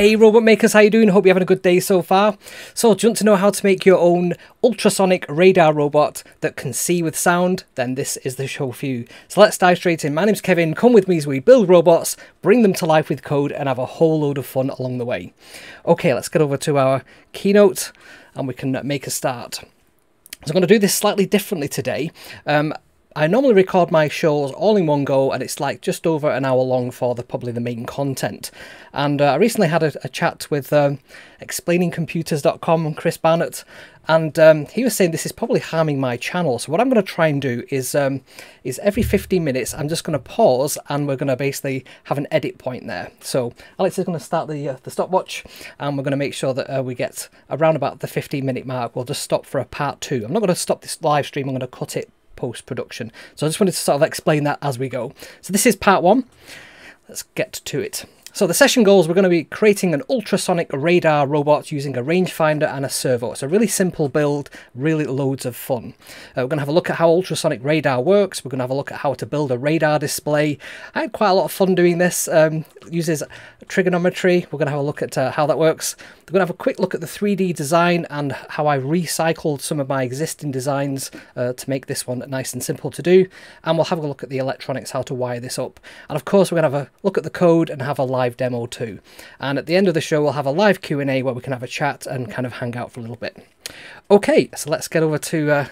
Hey robot makers, how you doing? Hope you're having a good day so far. So, do you want to know how to make your own ultrasonic radar robot that can see with sound? Then this is the show for you. So let's dive straight in. My name's Kevin. Come with me as we build robots, bring them to life with code, and have a whole load of fun along the way. Okay, let's get over to our keynote and we can make a start. So I'm going to do this slightly differently today. Um, I normally record my shows all in one go, and it's like just over an hour long for the probably the main content. And uh, I recently had a, a chat with um, explainingcomputers.com Chris Barnatt, and um, he was saying this is probably harming my channel. So what I'm going to try and do is um, is every 15 minutes I'm just going to pause, and we're going to basically have an edit point there. So Alex is going to start the uh, the stopwatch, and we're going to make sure that uh, we get around about the 15 minute mark. We'll just stop for a part two. I'm not going to stop this live stream. I'm going to cut it post production. So I just wanted to sort of explain that as we go. So this is part one. Let's get to it. So the session goals, we're going to be creating an ultrasonic radar robot using a rangefinder and a servo. It's a really simple build, really loads of fun. Uh, we're going to have a look at how ultrasonic radar works. We're going to have a look at how to build a radar display. I had quite a lot of fun doing this. Um, uses trigonometry. We're going to have a look at uh, how that works. We're going to have a quick look at the 3D design and how I recycled some of my existing designs uh, to make this one nice and simple to do. And we'll have a look at the electronics, how to wire this up. And of course, we're going to have a look at the code and have a live demo too. And at the end of the show, we'll have a live Q&A where we can have a chat and kind of hang out for a little bit. Okay, so let's get over to uh,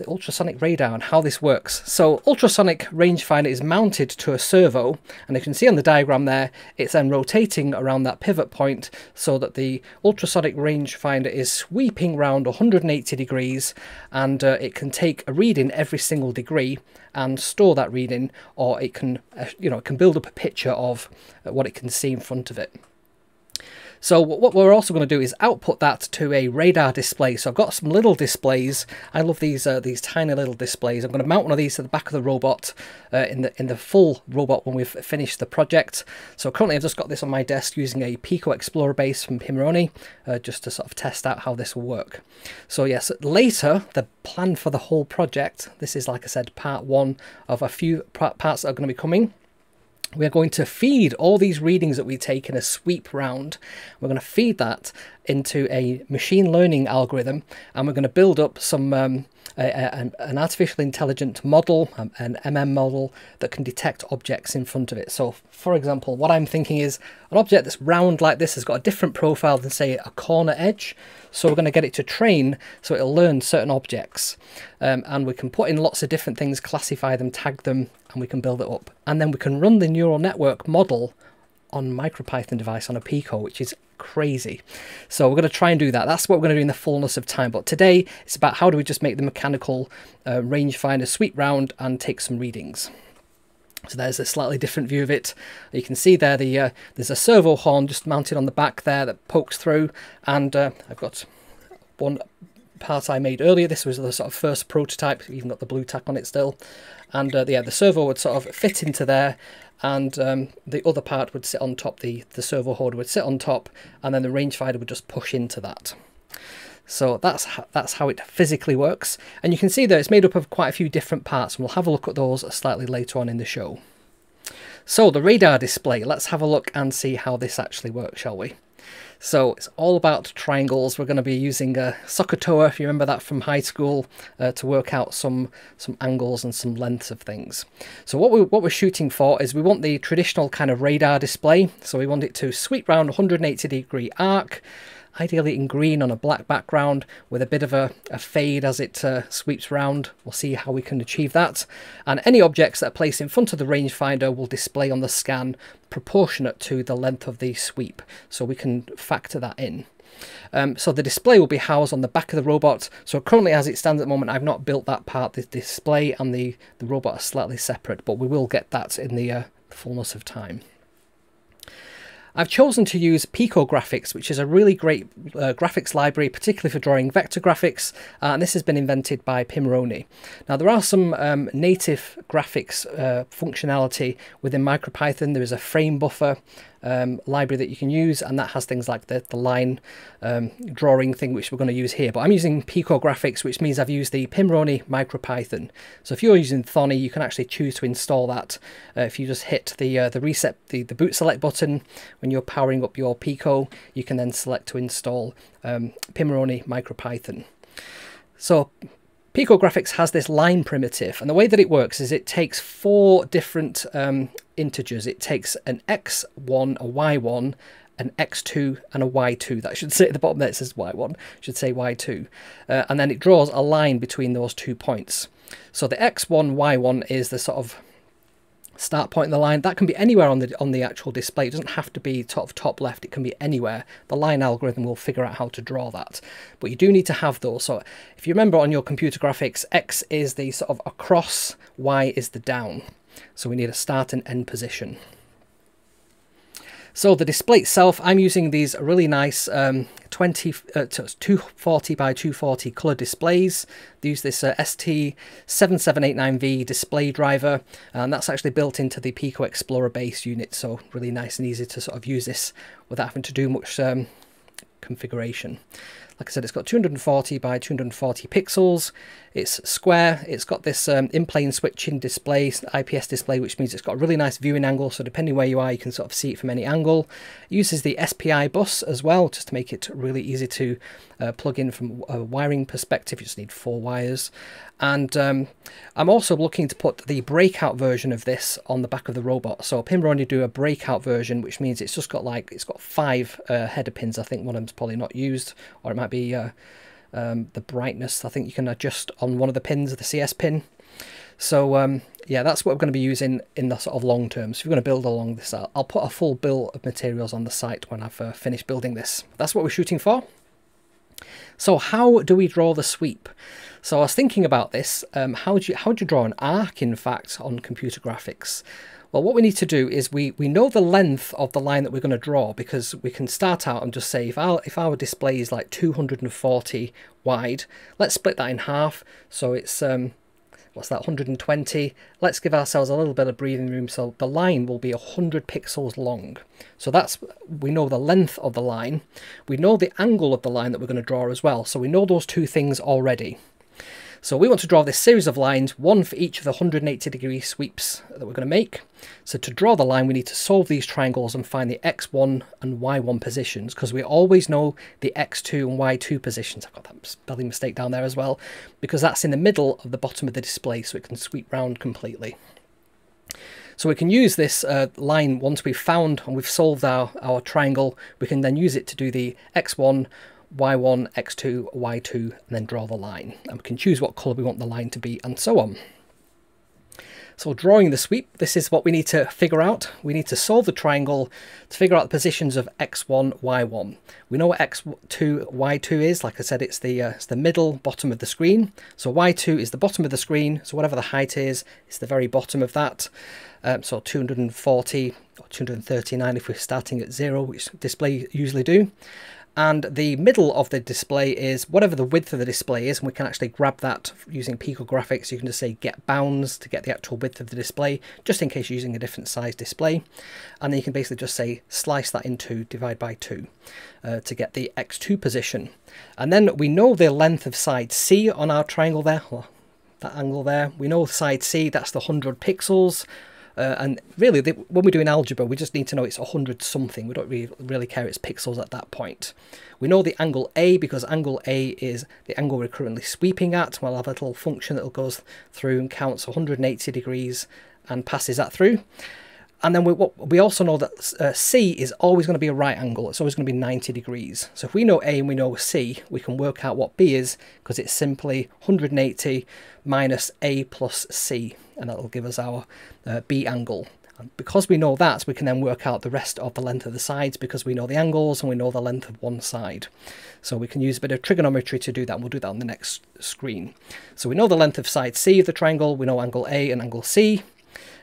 the ultrasonic radar and how this works. So ultrasonic rangefinder is mounted to a servo and you can see on the diagram there it's then rotating around that pivot point so that the ultrasonic rangefinder is sweeping around 180 degrees and uh, it can take a reading every single degree and store that reading or it can uh, you know it can build up a picture of uh, what it can see in front of it. So what we're also going to do is output that to a radar display. So I've got some little displays. I love these uh, these tiny little displays. I'm going to mount one of these to the back of the robot uh, in the in the full robot when we've finished the project. So currently I've just got this on my desk using a Pico Explorer base from Pimoroni uh, just to sort of test out how this will work. So yes, later the plan for the whole project. This is like I said part one of a few parts that are going to be coming we are going to feed all these readings that we take in a sweep round. We're going to feed that into a machine learning algorithm and we're going to build up some um, a, a, an artificial intelligent model, um, an MM model that can detect objects in front of it. So for example, what I'm thinking is an object that's round like this has got a different profile than say a corner edge. So we're going to get it to train so it'll learn certain objects. Um, and we can put in lots of different things, classify them, tag them, and we can build it up. And then we can run the neural network model on MicroPython device on a Pico, which is crazy. So we're going to try and do that. That's what we're going to do in the fullness of time. But today it's about how do we just make the mechanical uh, rangefinder sweep round and take some readings. So there's a slightly different view of it. You can see there the uh, there's a servo horn just mounted on the back there that pokes through, and uh, I've got one part I made earlier. This was the sort of first prototype, even got the blue tack on it still, and uh, yeah, the servo would sort of fit into there, and um, the other part would sit on top. The the servo holder would sit on top, and then the rangefinder would just push into that. So that's that's how it physically works. And you can see that it's made up of quite a few different parts, and we'll have a look at those slightly later on in the show. So the radar display, let's have a look and see how this actually works, shall we? So it's all about triangles. We're going to be using a SOHCAHTOA, if you remember that from high school, uh, to work out some some angles and some lengths of things. So what we what we're shooting for is we want the traditional kind of radar display. So we want it to sweep round 180 degree arc ideally in green on a black background with a bit of a, a fade as it uh, sweeps round. We'll see how we can achieve that. And any objects that are placed in front of the rangefinder will display on the scan proportionate to the length of the sweep. So we can factor that in. Um, so the display will be housed on the back of the robot. So currently as it stands at the moment, I've not built that part. The display and the, the robot are slightly separate, but we will get that in the uh, fullness of time. I've chosen to use Pico Graphics, which is a really great uh, graphics library, particularly for drawing vector graphics, uh, and this has been invented by Pimoroni. Now, there are some um, native graphics uh, functionality within MicroPython. There is a frame buffer, um, library that you can use, and that has things like the, the line um, drawing thing, which we're going to use here. But I'm using Pico Graphics, which means I've used the Pimoroni MicroPython. So if you're using Thonny, you can actually choose to install that. Uh, if you just hit the uh, the reset, the, the boot select button when you're powering up your Pico, you can then select to install um, Pimoroni MicroPython. So Pico Graphics has this line primitive, and the way that it works is it takes four different um, integers. It takes an x1, a y1, an x2 and a y2. That should say at the bottom there it says y1, should say y2. Uh, and then it draws a line between those two points. So the x1, y1 is the sort of start point in the line. That can be anywhere on the on the actual display. It doesn't have to be top of top left. It can be anywhere. The line algorithm will figure out how to draw that. But you do need to have those. So if you remember on your computer graphics, X is the sort of across, Y is the down. So we need a start and end position. So the display itself, I'm using these really nice um, 20, uh, 240 by 240 color displays. They use this uh, ST7789V display driver, and that's actually built into the Pico Explorer base unit, so really nice and easy to sort of use this without having to do much um, configuration. Like I said, it's got 240 by 240 pixels. It's square. It's got this um, in-plane switching display, IPS display, which means it's got a really nice viewing angle. So depending where you are, you can sort of see it from any angle. It uses the SPI bus as well, just to make it really easy to uh, plug in from a wiring perspective. You just need four wires. And um, I'm also looking to put the breakout version of this on the back of the robot. So Pimoroni do a breakout version, which means it's just got like, it's got five uh, header pins. I think one of them's probably not used, or it might be uh, um, the brightness. I think you can adjust on one of the pins, of the CS pin. So um, yeah, that's what we're going to be using in the sort of long term. So if you're going to build along this, I'll, I'll put a full bill of materials on the site when I've uh, finished building this. That's what we're shooting for. So how do we draw the sweep? So I was thinking about this. Um, how do you how do you draw an arc? In fact, on computer graphics, Well, what we need to do is we, we know the length of the line that we're going to draw because we can start out and just say if our, if our display is like 240 wide, let's split that in half. So it's, um, what's that, 120. Let's give ourselves a little bit of breathing room so the line will be 100 pixels long. So that's, we know the length of the line. We know the angle of the line that we're going to draw as well. So we know those two things already. So we want to draw this series of lines, one for each of the 180 degree sweeps that we're going to make. So to draw the line, we need to solve these triangles and find the x1 and y1 positions because we always know the x2 and y2 positions. I've got that spelling mistake down there as well because that's in the middle of the bottom of the display so it can sweep round completely. So we can use this uh, line once we've found and we've solved our, our triangle, we can then use it to do the x1, y1, x2, y2, and then draw the line. And we can choose what colour we want the line to be and so on. So drawing the sweep, this is what we need to figure out. We need to solve the triangle to figure out the positions of x1, y1. We know what x2, y2 is. Like I said, it's the, uh, it's the middle bottom of the screen. So y2 is the bottom of the screen. So whatever the height is, it's the very bottom of that. Um, so 240 or 239 if we're starting at zero, which display usually do and the middle of the display is whatever the width of the display is and we can actually grab that using Pico graphics. You can just say get bounds to get the actual width of the display just in case you're using a different size display. And then you can basically just say slice that into divide by 2 uh, to get the x2 position. And then we know the length of side C on our triangle there. That angle there. We know side C that's the 100 pixels uh, and really, they, when we're doing algebra, we just need to know it's 100 something. We don't really, really care it's pixels at that point. We know the angle A because angle A is the angle we're currently sweeping at. We'll have a little function that goes through and counts 180 degrees and passes that through. And then we, we also know that uh, C is always going to be a right angle. It's always going to be 90 degrees. So if we know A and we know C, we can work out what B is because it's simply 180 minus A plus C. And that'll give us our uh, B angle. And because we know that, we can then work out the rest of the length of the sides because we know the angles and we know the length of one side. So we can use a bit of trigonometry to do that. And we'll do that on the next screen. So we know the length of side C of the triangle. We know angle A and angle C.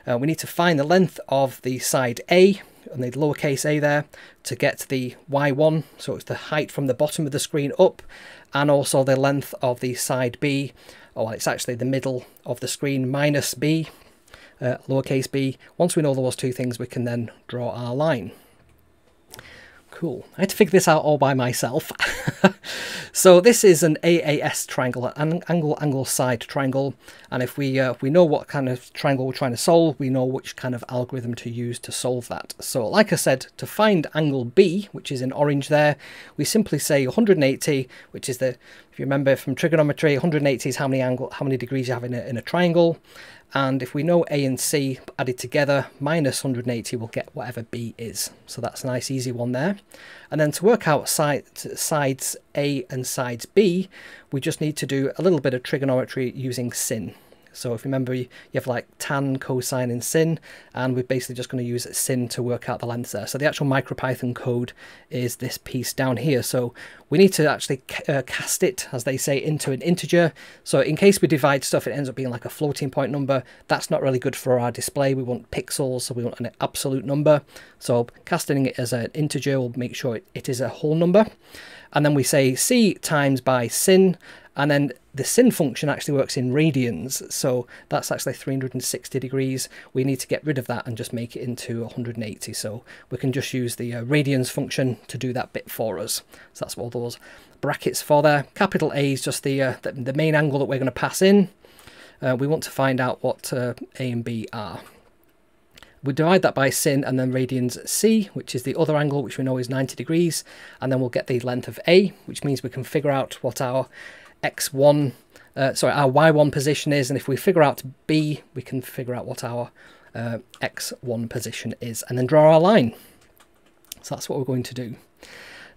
Uh, we need to find the length of the side A and the lowercase a there to get the y1 so it's the height from the bottom of the screen up and also the length of the side b or it's actually the middle of the screen minus b uh, lowercase b once we know those two things we can then draw our line Cool. I had to figure this out all by myself. so this is an AAS triangle, an angle, angle, side triangle. And if we uh, we know what kind of triangle we're trying to solve, we know which kind of algorithm to use to solve that. So like I said, to find angle B, which is in orange there, we simply say 180, which is the, if you remember from trigonometry, 180 is how many angle, how many degrees you have in a, in a triangle. And if we know A and C added together minus 180 we'll get whatever B is. So that's a nice easy one there. And then to work out side, sides A and sides B we just need to do a little bit of trigonometry using sin so if you remember, you have like tan, cosine, and sin, and we're basically just going to use sin to work out the length there. So the actual MicroPython code is this piece down here. So we need to actually uh, cast it, as they say, into an integer. So in case we divide stuff, it ends up being like a floating point number. That's not really good for our display. We want pixels, so we want an absolute number. So casting it as an integer will make sure it, it is a whole number. And then we say c times by sin, and then the sin function actually works in radians, so that's actually 360 degrees. We need to get rid of that and just make it into 180. So we can just use the uh, radians function to do that bit for us. So that's all those brackets for there. Capital A is just the, uh, the, the, main angle that we're going to pass in. Uh, we want to find out what uh, A and B are. We divide that by sin and then radians C, which is the other angle, which we know is 90 degrees. And then we'll get the length of A, which means we can figure out what our x1, uh, sorry, our y1 position is, and if we figure out b, we can figure out what our uh, x1 position is, and then draw our line. So that's what we're going to do.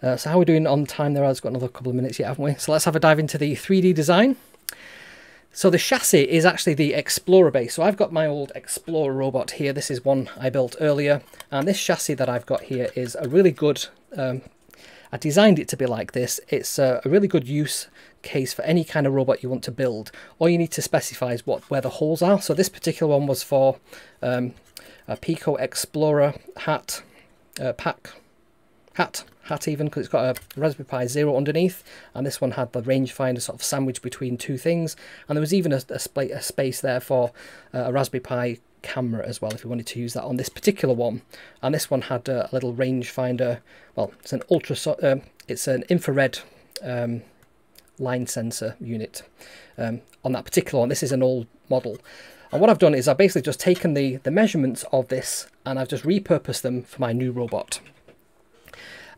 Uh, so how are we doing on time there? I've got another couple of minutes yet, haven't we? So let's have a dive into the 3D design. So the chassis is actually the Explorer base. So I've got my old Explorer robot here. This is one I built earlier. And this chassis that I've got here is a really good, um, I designed it to be like this. It's a, a really good use case for any kind of robot you want to build. All you need to specify is what where the holes are. So this particular one was for um, a Pico Explorer hat uh, pack hat hat even because it's got a Raspberry Pi Zero underneath and this one had the rangefinder sort of sandwiched between two things and there was even a, a, a space there for uh, a Raspberry Pi camera as well if you wanted to use that on this particular one and this one had a little rangefinder well it's an ultra uh, it's an infrared um, line sensor unit um, on that particular one. This is an old model. And what I've done is I've basically just taken the the measurements of this and I've just repurposed them for my new robot.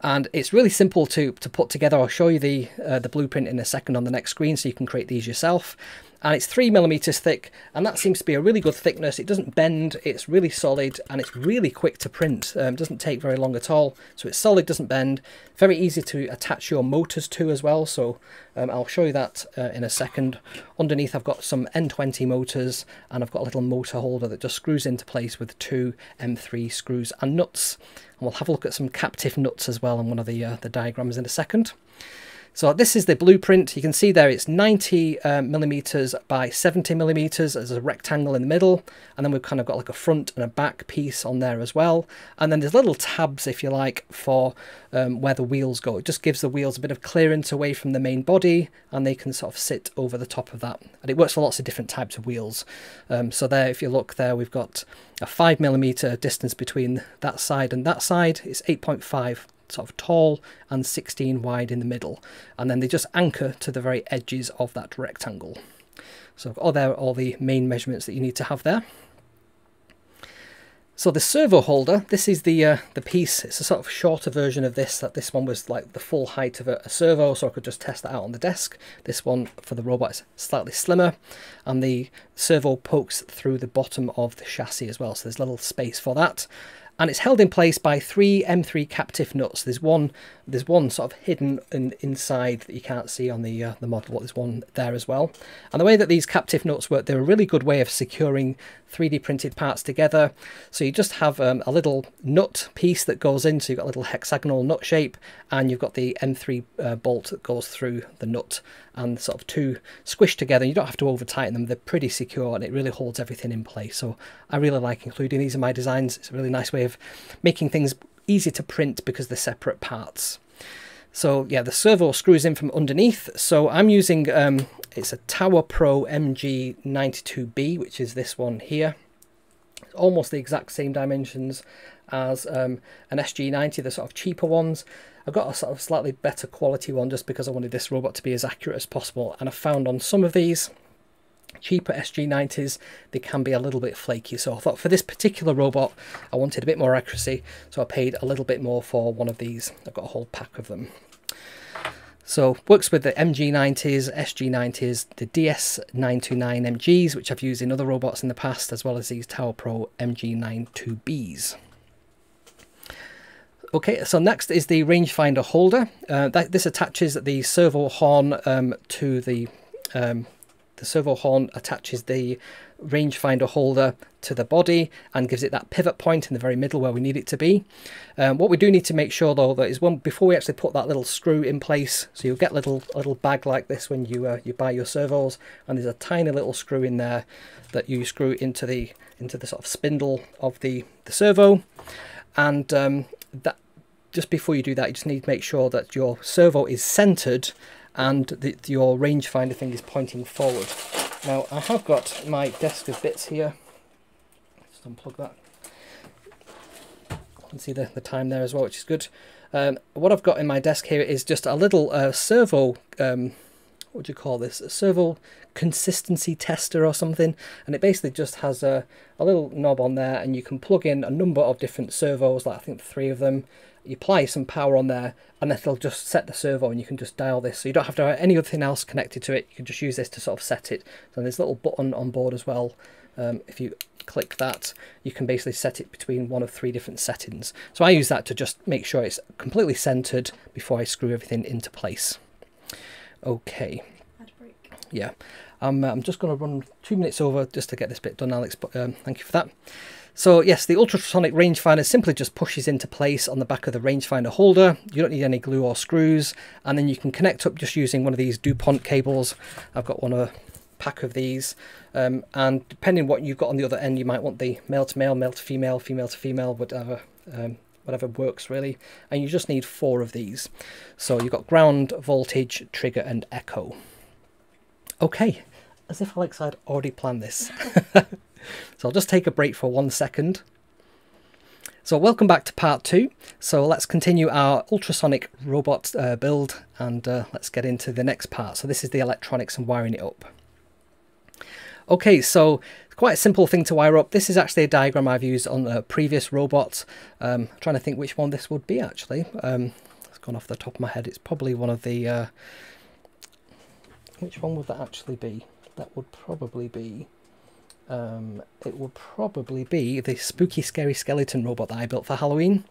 And it's really simple to to put together. I'll show you the uh, the blueprint in a second on the next screen so you can create these yourself and it's three millimeters thick and that seems to be a really good thickness. It doesn't bend it's really solid and it's really quick to print um, doesn't take very long at all. So it's solid doesn't bend. Very easy to attach your motors to as well so um, I'll show you that uh, in a second. Underneath I've got some N20 motors and I've got a little motor holder that just screws into place with two M3 screws and nuts. And we'll have a look at some captive nuts as well in one of the, uh, the diagrams in a second. So this is the blueprint. You can see there it's 90 uh, millimeters by 70 millimeters. There's a rectangle in the middle, and then we've kind of got like a front and a back piece on there as well. And then there's little tabs, if you like, for um, where the wheels go. It just gives the wheels a bit of clearance away from the main body, and they can sort of sit over the top of that. And it works for lots of different types of wheels. Um, so there, if you look there, we've got a five millimeter distance between that side and that side. It's 8.5 sort of tall and 16 wide in the middle and then they just anchor to the very edges of that rectangle. So oh, there are all the main measurements that you need to have there. So the servo holder, this is the uh, the piece, it's a sort of shorter version of this, that this one was like the full height of a, a, servo, so I could just test that out on the desk. This one for the robot is slightly slimmer, and the servo pokes through the bottom of the chassis as well, so there's a little space for that and it's held in place by three M3 captive nuts. There's one, there's one sort of hidden in, inside that you can't see on the uh, the model. There's one there as well. And the way that these captive nuts work, they're a really good way of securing 3D printed parts together. So you just have um, a little nut piece that goes in, so you've got a little hexagonal nut shape, and you've got the M3 uh, bolt that goes through the nut, and sort of two squished together. You don't have to over tighten them; they're pretty secure, and it really holds everything in place. So I really like including these in my designs. It's a really nice way of making things easy to print because they're separate parts. So yeah, the servo screws in from underneath. So I'm using um, it's a Tower Pro MG92B, which is this one here. It's almost the exact same dimensions as um, an SG90, the sort of cheaper ones. I've got a sort of slightly better quality one just because I wanted this robot to be as accurate as possible. And I found on some of these cheaper SG90s, they can be a little bit flaky. So I thought for this particular robot, I wanted a bit more accuracy. So I paid a little bit more for one of these. I've got a whole pack of them. So works with the MG90s, SG90s, the DS929 MGs, which I've used in other robots in the past, as well as these Tower Pro MG92Bs. Okay, so next is the rangefinder holder. Uh, that, this attaches the servo horn um, to the um, the servo horn attaches the rangefinder holder to the body and gives it that pivot point in the very middle where we need it to be. Um, what we do need to make sure though that is one before we actually put that little screw in place, so you'll get little little bag like this when you uh, you buy your servos, and there's a tiny little screw in there that you screw into the into the sort of spindle of the the servo, and um, that just before you do that, you just need to make sure that your servo is centered and the, your rangefinder thing is pointing forward. Now I have got my desk of bits here. Just unplug that. You can see the, the time there as well, which is good. Um, what I've got in my desk here is just a little uh, servo, um, what do you call this? A servo consistency tester or something. And it basically just has a, a little knob on there and you can plug in a number of different servos, like I think three of them you apply some power on there and then it'll just set the servo and you can just dial this. So you don't have to have anything else connected to it. You can just use this to sort of set it. So there's a little button on board as well. Um, if you click that you can basically set it between one of three different settings. So I use that to just make sure it's completely centered before I screw everything into place. Okay. Yeah. I'm, uh, I'm just going to run two minutes over just to get this bit done, Alex, but um, thank you for that. So yes, the ultrasonic rangefinder simply just pushes into place on the back of the rangefinder holder. You don't need any glue or screws, and then you can connect up just using one of these DuPont cables. I've got one of a pack of these, um, and depending what you've got on the other end, you might want the male to male, male to female, female to female, whatever. Um, whatever works really and you just need four of these so you've got ground voltage trigger and echo okay as if Alex had already planned this So I'll just take a break for one second. So welcome back to part two. So let's continue our ultrasonic robot uh, build and uh, let's get into the next part. So this is the electronics and wiring it up. Okay, so it's quite a simple thing to wire up. This is actually a diagram I've used on a previous robot. Um, trying to think which one this would be actually. Um, it's gone off the top of my head. It's probably one of the... Uh, which one would that actually be? That would probably be um, it will probably be the spooky scary skeleton robot that I built for Halloween.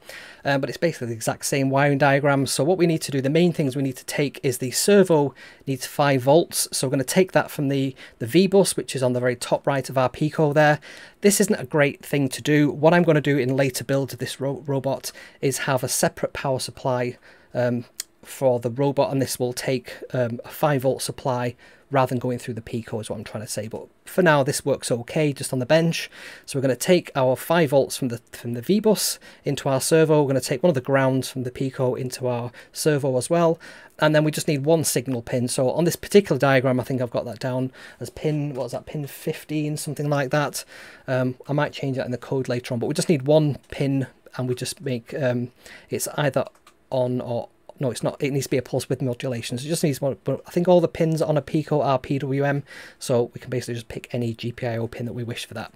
Um, but it's basically the exact same wiring diagram. So what we need to do the main things we need to take is the servo. Needs 5 volts. So we're going to take that from the the V-bus which is on the very top right of our Pico there. This isn't a great thing to do. What I'm going to do in later builds of this ro robot is have a separate power supply um, for the robot. And this will take um, a 5 volt supply rather than going through the Pico is what I'm trying to say. But for now, this works okay just on the bench. So we're going to take our 5 volts from the from the V-bus into our servo. We're going to take one of the grounds from the Pico into our servo as well. And then we just need one signal pin. So on this particular diagram, I think I've got that down as pin, what was that, pin 15, something like that. Um, I might change that in the code later on, but we just need one pin and we just make um, it's either on or no, it's not. It needs to be a pulse width modulation. So it just needs one. But I think all the pins on a Pico are PWM, so we can basically just pick any GPIO pin that we wish for that.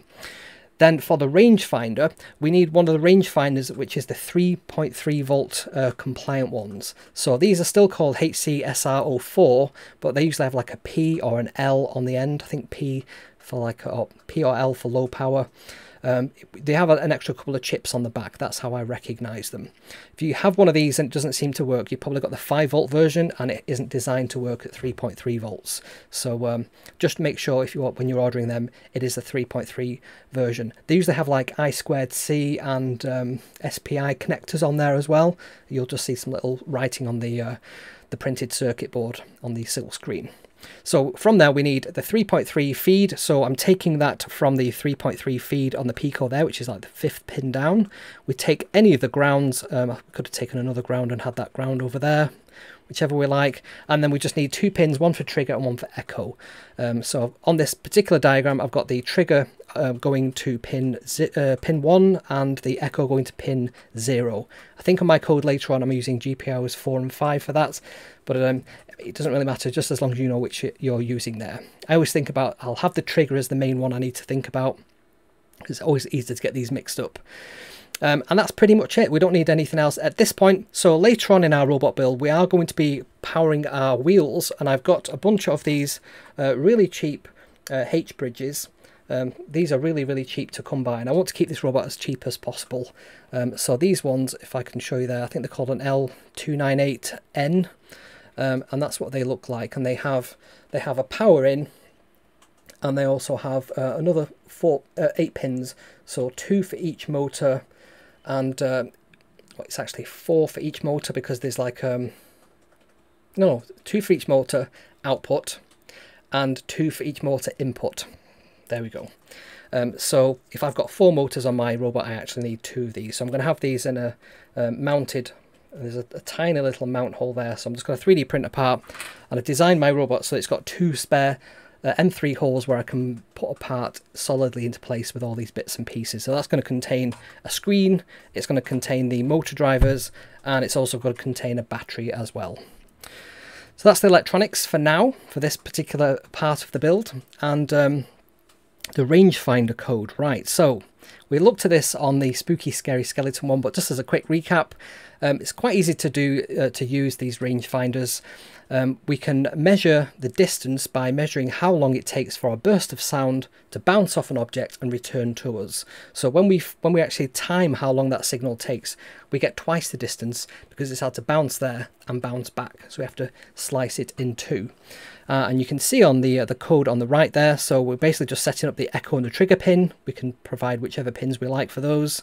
Then for the rangefinder, we need one of the rangefinders, which is the 3.3 volt uh, compliant ones. So these are still called HCSR04, but they usually have like a P or an L on the end. I think P for like, or P or L for low power. Um, they have an extra couple of chips on the back. That's how I recognize them. If you have one of these and it doesn't seem to work, you've probably got the 5 volt version and it isn't designed to work at 3.3 volts. So um, just make sure if you when you're ordering them, it is the 3.3 version. They usually have like I squared C and um, SPI connectors on there as well. You'll just see some little writing on the uh, the printed circuit board on the silk screen. So from there we need the 3.3 feed. So I'm taking that from the 3.3 feed on the Pico there, which is like the fifth pin down. We take any of the grounds. Um, I could have taken another ground and had that ground over there whichever we like and then we just need two pins one for trigger and one for echo um, so on this particular diagram I've got the trigger uh, going to pin uh, pin 1 and the echo going to pin 0 I think on my code later on I'm using GPIOs 4 and 5 for that but um, it doesn't really matter just as long as you know which you're using there. I always think about, I'll have the trigger as the main one I need to think about. It's always easy to get these mixed up. Um, and that's pretty much it. We don't need anything else at this point. So later on in our robot build, we are going to be powering our wheels. And I've got a bunch of these uh, really cheap uh, H bridges. Um, these are really, really cheap to come by. And I want to keep this robot as cheap as possible. Um, so these ones, if I can show you there, I think they're called an L298N um, and that's what they look like. And they have they have a power in, and they also have uh, another four uh, eight pins, so two for each motor, and uh, well, it's actually four for each motor because there's like um no two for each motor output, and two for each motor input. There we go. Um, so if I've got four motors on my robot, I actually need two of these. So I'm going to have these in a uh, mounted there's a, a, tiny little mount hole there, so I'm just going to 3D print a part. And I've designed my robot so it's got two spare uh, M3 holes where I can put a part solidly into place with all these bits and pieces. So that's going to contain a screen, it's going to contain the motor drivers, and it's also going to contain a battery as well. So that's the electronics for now, for this particular part of the build. And um, the rangefinder code. Right, so we looked at this on the spooky scary skeleton one, but just as a quick recap, um, it's quite easy to do uh, to use these rangefinders. Um, we can measure the distance by measuring how long it takes for a burst of sound to bounce off an object and return to us. So when we when we actually time how long that signal takes, we get twice the distance because it's had to bounce there and bounce back. So we have to slice it in two. Uh, and you can see on the uh, the code on the right there, so we're basically just setting up the echo and the trigger pin. We can provide whichever pins we like for those.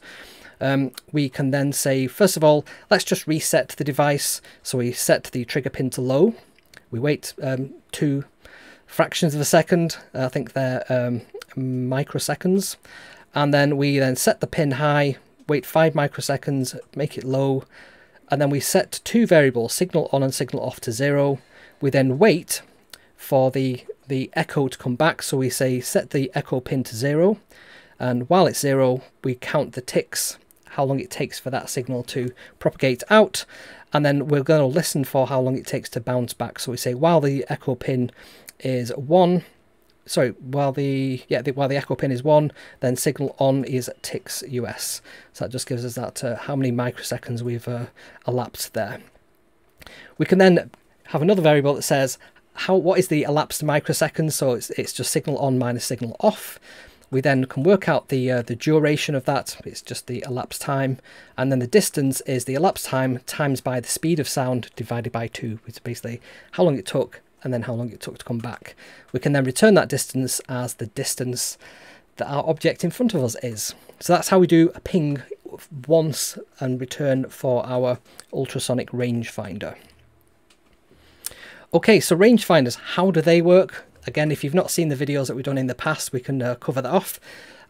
Um, we can then say, first of all, let's just reset the device. So we set the trigger pin to low. We wait um, two fractions of a second. I think they're um, microseconds. And then we then set the pin high, wait five microseconds, make it low. And then we set two variables, signal on and signal off to zero. We then wait for the, the echo to come back. So we say set the echo pin to zero. And while it's zero, we count the ticks, how long it takes for that signal to propagate out. And then we're going to listen for how long it takes to bounce back. So we say while the echo pin is one, sorry, while the yeah, the, while the echo pin is one, then signal on is ticks US. So that just gives us that uh, how many microseconds we've uh, elapsed there. We can then have another variable that says how what is the elapsed microseconds. So it's it's just signal on minus signal off. We then can work out the uh, the duration of that. It's just the elapsed time, and then the distance is the elapsed time times by the speed of sound divided by two, which is basically how long it took and then how long it took to come back. We can then return that distance as the distance that our object in front of us is. So that's how we do a ping once and return for our ultrasonic rangefinder. Okay, so rangefinders, how do they work? Again, if you've not seen the videos that we've done in the past, we can uh, cover that off.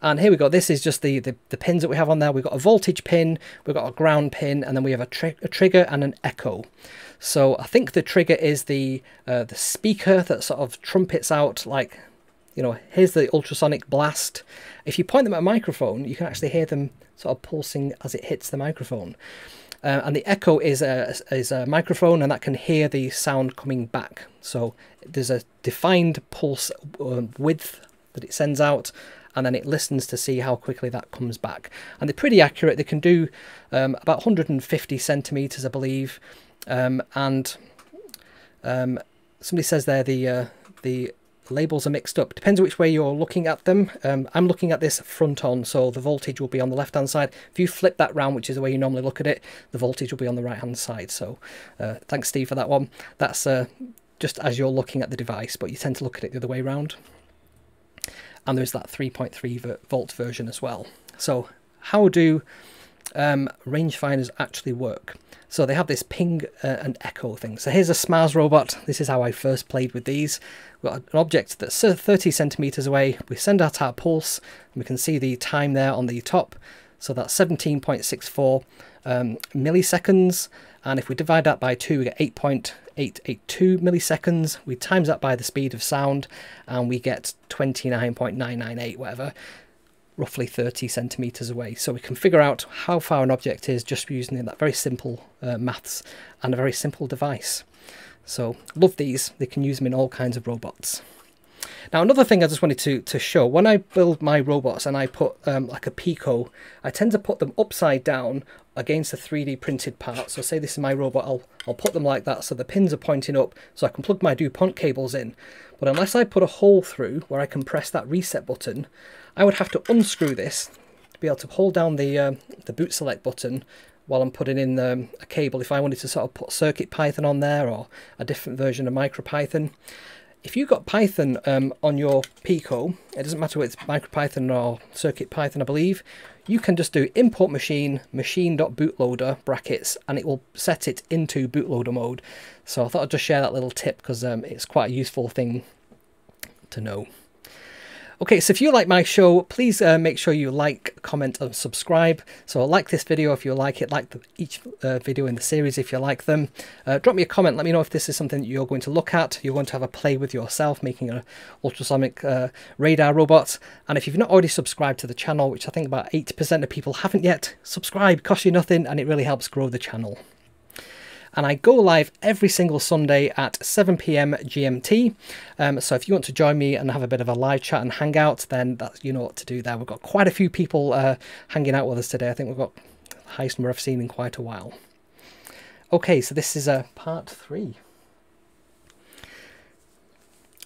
And here we go. This is just the, the, the, pins that we have on there. We've got a voltage pin, we've got a ground pin, and then we have a, tri a trigger and an echo. So I think the trigger is the uh, the speaker that sort of trumpets out like, you know, here's the ultrasonic blast. If you point them at a microphone, you can actually hear them sort of pulsing as it hits the microphone. Uh, and the echo is a, is a microphone and that can hear the sound coming back. So there's a defined pulse uh, width that it sends out and then it listens to see how quickly that comes back. And they're pretty accurate. They can do um, about 150 centimeters, I believe. Um, and um, somebody says there the uh, the labels are mixed up. Depends which way you're looking at them. Um, I'm looking at this front on, so the voltage will be on the left hand side. If you flip that round, which is the way you normally look at it, the voltage will be on the right hand side. So uh, thanks Steve for that one. That's uh, just as you're looking at the device, but you tend to look at it the other way around. And there's that 3.3 volt version as well. So how do um, rangefinders actually work? So they have this ping uh, and echo thing. So here's a SMARS robot. This is how I first played with these. We've got an object that's 30 centimeters away. We send out our pulse and we can see the time there on the top. So that's 17.64 um, milliseconds. And if we divide that by two, we get 8.882 milliseconds. We times that by the speed of sound and we get 29.998, whatever roughly 30 centimeters away. So we can figure out how far an object is just using that very simple uh, maths and a very simple device. So love these. They can use them in all kinds of robots. Now another thing I just wanted to, to show, when I build my robots and I put um, like a Pico, I tend to put them upside down against the 3D printed part. So say this is my robot, I'll, I'll put them like that so the pins are pointing up so I can plug my DuPont cables in. But unless I put a hole through where I can press that reset button, I would have to unscrew this to be able to hold down the, uh, the boot select button while I'm putting in um, a cable if I wanted to sort of put CircuitPython on there or a different version of MicroPython. If you've got Python um, on your Pico, it doesn't matter whether it's MicroPython or CircuitPython, I believe, you can just do import machine, machine.bootloader brackets, and it will set it into bootloader mode. So I thought I'd just share that little tip because um, it's quite a useful thing to know. Okay, so if you like my show, please uh, make sure you like, comment, and subscribe. So like this video if you like it, like the, each uh, video in the series if you like them. Uh, drop me a comment, let me know if this is something that you're going to look at. You're going to have a play with yourself, making an ultrasonic uh, radar robot. And if you've not already subscribed to the channel, which I think about 80% of people haven't yet, subscribe, costs you nothing, and it really helps grow the channel and I go live every single Sunday at 7 p.m. GMT. Um, so if you want to join me and have a bit of a live chat and hang out, then that's you know what to do there. We've got quite a few people uh, hanging out with us today. I think we've got the highest number I've seen in quite a while. Okay, so this is a uh, part three.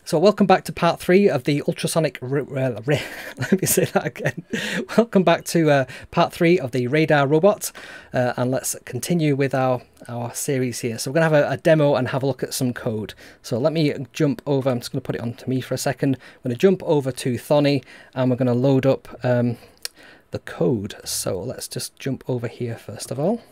So welcome back to part three of the ultrasonic. Let me say that again. welcome back to uh, part three of the radar robot, uh, and let's continue with our our series here. So we're to have a, a, demo and have a look at some code. So let me jump over. I'm just going to put it onto me for a second. I'm to jump over to Thonny, and we're going to load up um, the code. So let's just jump over here first of all.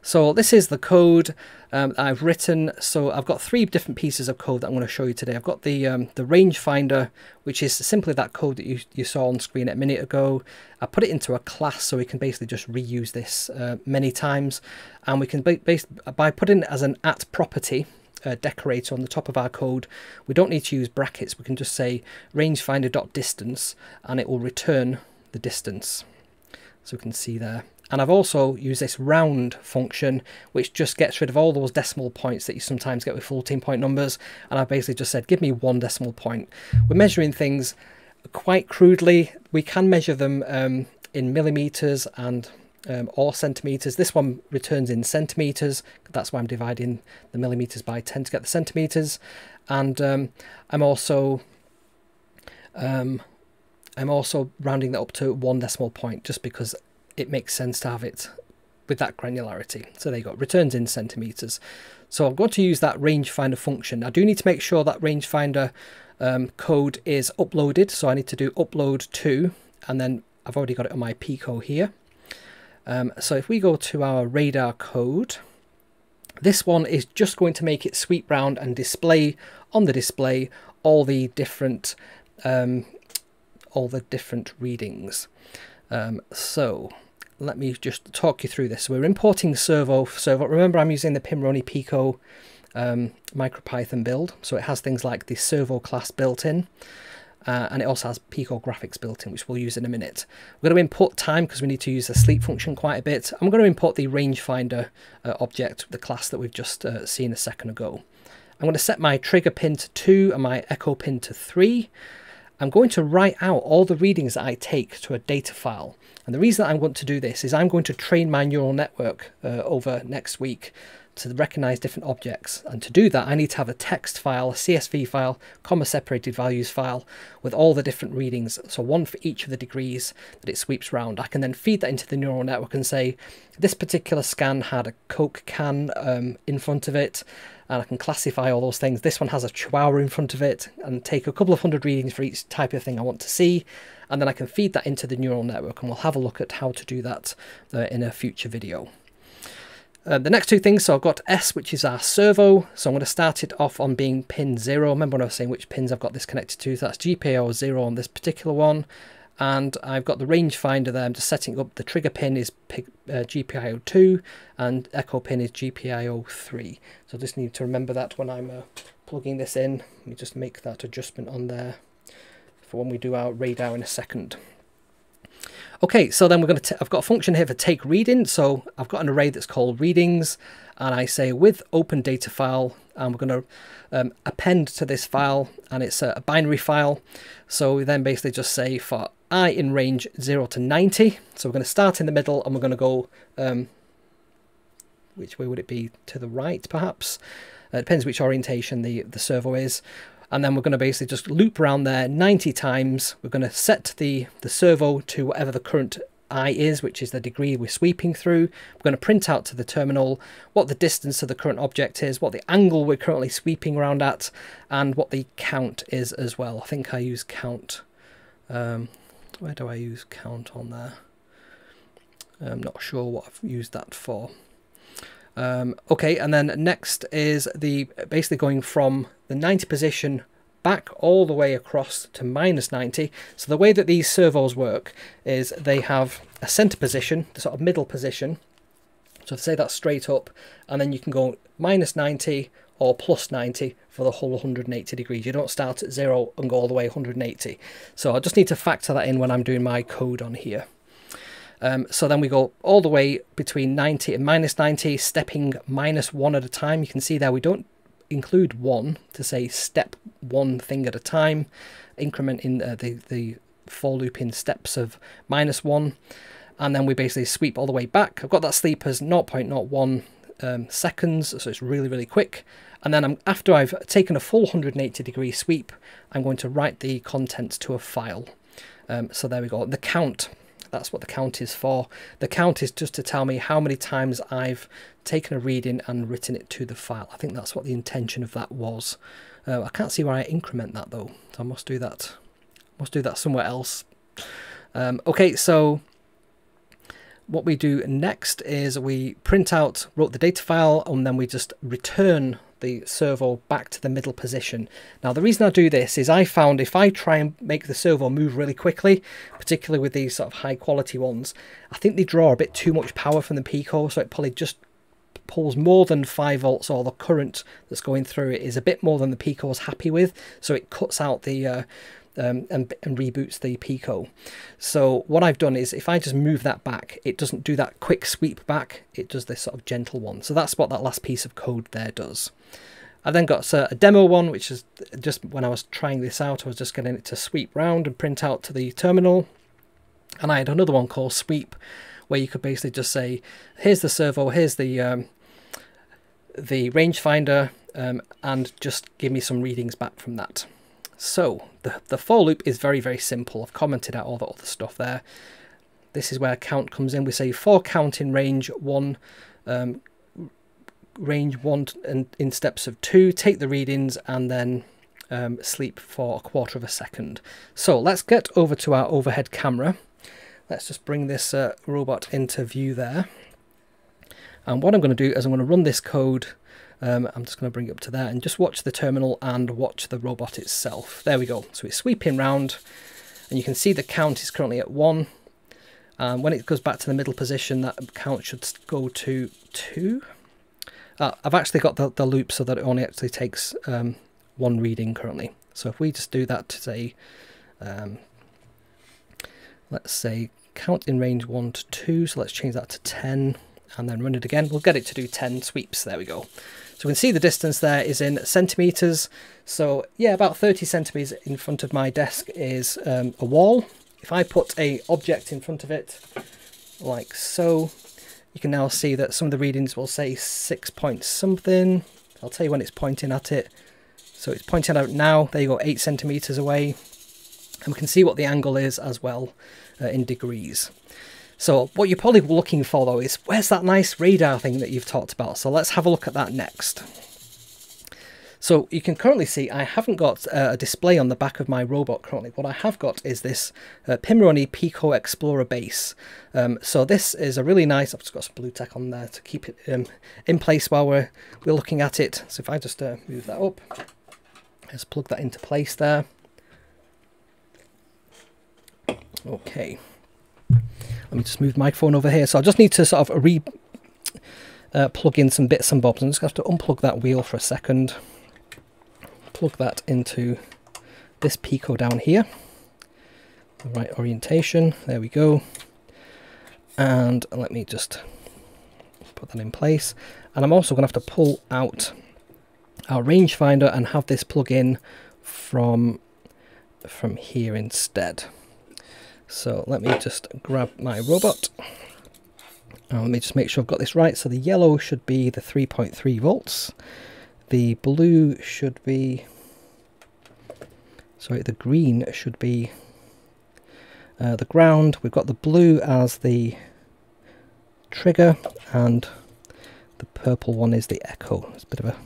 So this is the code um, I've written. So I've got three different pieces of code that I'm going to show you today. I've got the um, the rangefinder, which is simply that code that you, you saw on screen a minute ago. I put it into a class so we can basically just reuse this uh, many times. And we can, base, by putting it as an at property, uh, decorator on the top of our code, we don't need to use brackets. We can just say rangefinder.distance and it will return the distance. So we can see there. And I've also used this round function, which just gets rid of all those decimal points that you sometimes get with floating point numbers. And I basically just said, give me one decimal point. We're measuring things quite crudely. We can measure them um, in millimeters and um, or centimeters. This one returns in centimeters. That's why I'm dividing the millimeters by 10 to get the centimeters. And um, I'm also um, I'm also rounding that up to one decimal point just because it makes sense to have it with that granularity. So there you go, returns in centimeters. So I'm going to use that rangefinder function. I do need to make sure that rangefinder um, code is uploaded. So I need to do upload to, and then I've already got it on my Pico here. Um, so if we go to our radar code, this one is just going to make it sweep round and display on the display all the different um, all the different readings. Um, so let me just talk you through this. So we're importing servo. Servo. Remember, I'm using the Pimoroni Pico um, MicroPython build, so it has things like the servo class built in. Uh, and it also has Pico graphics built in, which we'll use in a minute. We're going to import time because we need to use the sleep function quite a bit. I'm going to import the rangefinder uh, object, the class that we've just uh, seen a second ago. I'm going to set my trigger pin to 2 and my echo pin to 3. I'm going to write out all the readings that I take to a data file. And the reason I want to do this is I'm going to train my neural network uh, over next week to recognize different objects. And to do that, I need to have a text file, a CSV file, comma separated values file with all the different readings. So one for each of the degrees that it sweeps round. I can then feed that into the neural network and say, this particular scan had a Coke can um, in front of it and I can classify all those things. This one has a chihuahua in front of it and take a couple of hundred readings for each type of thing I want to see and then I can feed that into the neural network and we'll have a look at how to do that uh, in a future video. Uh, the next two things, so I've got S, which is our servo. So I'm going to start it off on being pin 0. Remember when I was saying which pins I've got this connected to? So that's GPIO 0 on this particular one and I've got the rangefinder there. I'm just setting up the trigger pin is uh, GPIO 2 and echo pin is GPIO 3. So I just need to remember that when I'm uh, plugging this in. Let me just make that adjustment on there for when we do our radar in a second. Okay, so then we're going to, I've got a function here for take reading. So I've got an array that's called readings and I say with open data file and we're going to um, append to this file and it's a, binary file. So we then basically just say for i in range 0 to 90. So we're going to start in the middle and we're going to go, um, which way would it be? To the right perhaps? Uh, it depends which orientation the, the servo is and then we're going to basically just loop around there 90 times. We're going to set the, the servo to whatever the current i is, which is the degree we're sweeping through. We're going to print out to the terminal what the distance to the current object is, what the angle we're currently sweeping around at, and what the count is as well. I think I use count. Um, where do I use count on there? I'm not sure what I've used that for. Um, okay, and then next is the basically going from the 90 position back all the way across to minus 90. So the way that these servos work is they have a center position, the sort of middle position. So say that's straight up, and then you can go minus 90 or plus 90 for the whole 180 degrees. You don't start at zero and go all the way 180. So I just need to factor that in when I'm doing my code on here. Um, so then we go all the way between 90 and minus 90, stepping minus one at a time. You can see there we don't include one to say step one thing at a time, increment in uh, the, the for loop in steps of minus one. And then we basically sweep all the way back. I've got that sleep as 0.01 um, seconds, so it's really, really quick. And then I'm, after I've taken a full 180 degree sweep, I'm going to write the contents to a file. Um, so there we go. The count, that's what the count is for. The count is just to tell me how many times I've taken a reading and written it to the file. I think that's what the intention of that was. Uh, I can't see where I increment that though, so I must do that. Must do that somewhere else. Um, okay, so what we do next is we print out, wrote the data file, and then we just return the servo back to the middle position. Now the reason I do this is I found if I try and make the servo move really quickly, particularly with these sort of high quality ones, I think they draw a bit too much power from the Pico, so it probably just pulls more than 5 volts or the current that's going through it is a bit more than the Pico is happy with, so it cuts out the uh, um, and, and reboots the Pico. So what I've done is if I just move that back, it doesn't do that quick sweep back, it does this sort of gentle one. So that's what that last piece of code there does. I then got a demo one, which is just when I was trying this out, I was just getting it to sweep round and print out to the terminal. And I had another one called sweep, where you could basically just say, here's the servo, here's the um, the rangefinder, um, and just give me some readings back from that. So the, the for loop is very, very simple. I've commented out all the other stuff there. This is where count comes in. We say for count in range one, um, range one and in steps of two, take the readings and then um, sleep for a quarter of a second. So let's get over to our overhead camera. Let's just bring this uh, robot into view there. And what I'm going to do is I'm going to run this code um, I'm just going to bring it up to there and just watch the terminal and watch the robot itself. There we go. So it's sweeping round and you can see the count is currently at 1. And when it goes back to the middle position, that count should go to 2. Uh, I've actually got the, the loop so that it only actually takes um, one reading currently. So if we just do that to say, um, let's say count in range 1 to 2, so let's change that to 10 and then run it again. We'll get it to do 10 sweeps. There we go. So we can see the distance there is in centimetres. So yeah, about 30 centimetres in front of my desk is um, a wall. If I put a object in front of it, like so, you can now see that some of the readings will say 6 point something. I'll tell you when it's pointing at it. So it's pointing out now, there you go, 8 centimetres away. And we can see what the angle is as well uh, in degrees. So what you're probably looking for though is where's that nice radar thing that you've talked about? So let's have a look at that next. So you can currently see I haven't got uh, a display on the back of my robot currently. What I have got is this uh, Pimoroni Pico Explorer base. Um, so this is a really nice, I've just got some Blu-Tack on there to keep it um, in place while we're, we're looking at it. So if I just uh, move that up, let's plug that into place there. Okay. Let me just move the microphone over here. So I just need to sort of re uh, plug in some bits and bobs. I'm just going to have to unplug that wheel for a second. Plug that into this Pico down here. The right orientation. There we go. And let me just put that in place. And I'm also going to have to pull out our rangefinder and have this plug in from from here instead. So let me just grab my robot. And let me just make sure I've got this right. So the yellow should be the 3.3 volts. The blue should be, sorry, the green should be uh, the ground. We've got the blue as the trigger and the purple one is the echo. It's a bit of a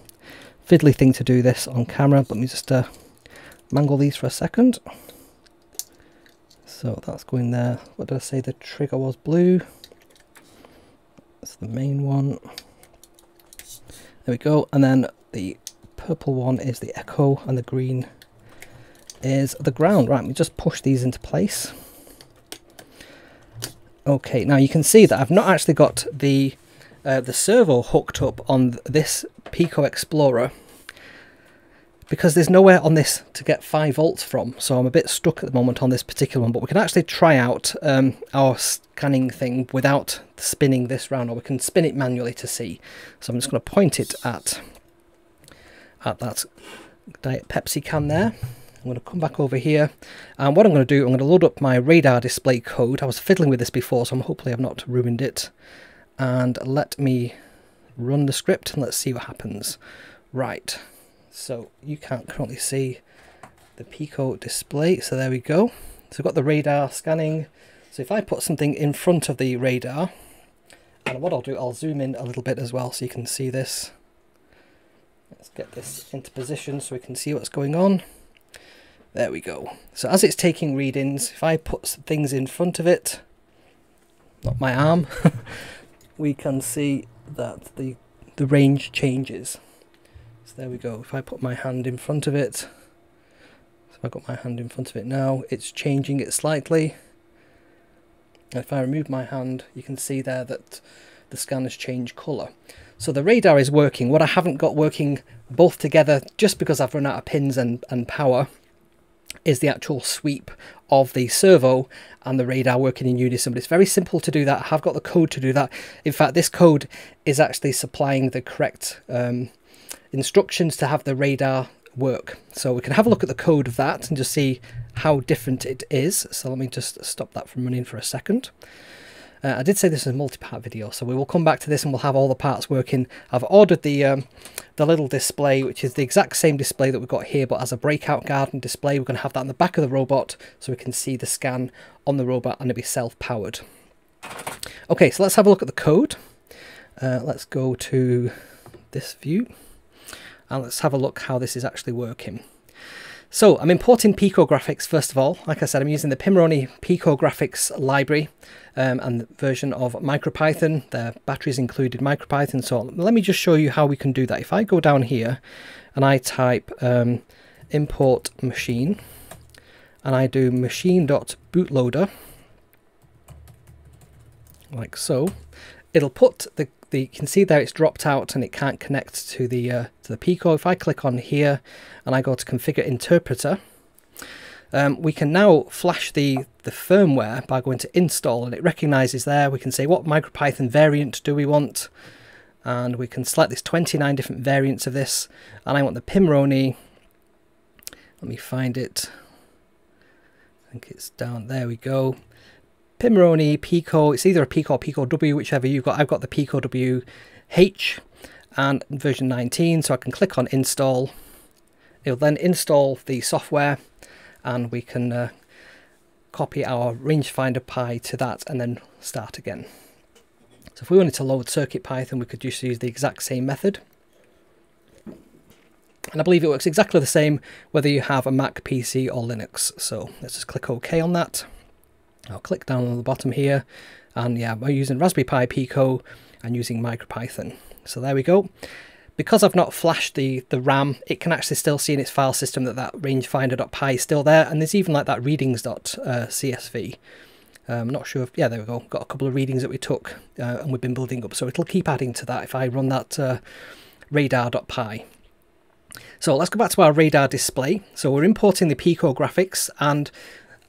fiddly thing to do this on camera. Let me just uh, mangle these for a second. So that's going there. What did I say the trigger was? Blue. That's the main one. There we go. And then the purple one is the echo and the green is the ground. Right, we just push these into place. Okay, now you can see that I've not actually got the uh, the servo hooked up on this Pico Explorer because there's nowhere on this to get 5 volts from so I'm a bit stuck at the moment on this particular one but we can actually try out um, our scanning thing without spinning this round or we can spin it manually to see. So I'm just going to point it at at that Diet Pepsi can there. I'm going to come back over here and what I'm going to do I'm going to load up my radar display code. I was fiddling with this before so I'm hopefully I've not ruined it. And let me run the script and let's see what happens. Right, so you can't currently see the Pico display. So there we go. So we've got the radar scanning. So if I put something in front of the radar, and what I'll do, I'll zoom in a little bit as well so you can see this. Let's get this into position so we can see what's going on. There we go. So as it's taking readings, if I put things in front of it, not my arm, we can see that the, the range changes. So there we go. If I put my hand in front of it, so I've got my hand in front of it now, it's changing it slightly. And if I remove my hand, you can see there that the scan has changed colour. So the radar is working. What I haven't got working both together, just because I've run out of pins and, and power, is the actual sweep of the servo and the radar working in unison. But it's very simple to do that. I have got the code to do that. In fact, this code is actually supplying the correct um, instructions to have the radar work. So we can have a look at the code of that and just see how different it is. So let me just stop that from running for a second. Uh, I did say this is a multi-part video, so we will come back to this and we'll have all the parts working. I've ordered the um, the little display, which is the exact same display that we've got here, but as a breakout garden display, we're going to have that on the back of the robot so we can see the scan on the robot and it'll be self-powered. Okay, so let's have a look at the code. Uh, let's go to this view and let's have a look how this is actually working. So I'm importing Pico graphics first of all. Like I said, I'm using the Pimoroni Pico graphics library um, and the version of MicroPython. The batteries included MicroPython. So let me just show you how we can do that. If I go down here and I type um, import machine and I do machine.bootloader like so, it'll put the the, you can see there it's dropped out and it can't connect to the uh, to the Pico. If I click on here and I go to configure interpreter, um, we can now flash the, the firmware by going to install and it recognizes there. We can say what MicroPython variant do we want and we can select this 29 different variants of this and I want the Pimoroni. Let me find it. I think it's down. There we go. Pimoroni, Pico, it's either a Pico or Pico W, whichever you've got. I've got the Pico W H and version 19, so I can click on install. It'll then install the software and we can uh, copy our rangefinder Pi to that and then start again. So if we wanted to load CircuitPython, we could just use the exact same method. And I believe it works exactly the same whether you have a Mac, PC or Linux. So let's just click OK on that. I'll click down on the bottom here and yeah, I'm using Raspberry Pi Pico and using MicroPython. So there we go. Because I've not flashed the, the RAM, it can actually still see in its file system that that rangefinder.py is still there, and there's even like that readings.csv. Uh, I'm not sure if, yeah, there we go. Got a couple of readings that we took uh, and we've been building up, so it'll keep adding to that if I run that uh, radar.py. So let's go back to our radar display. So we're importing the Pico graphics and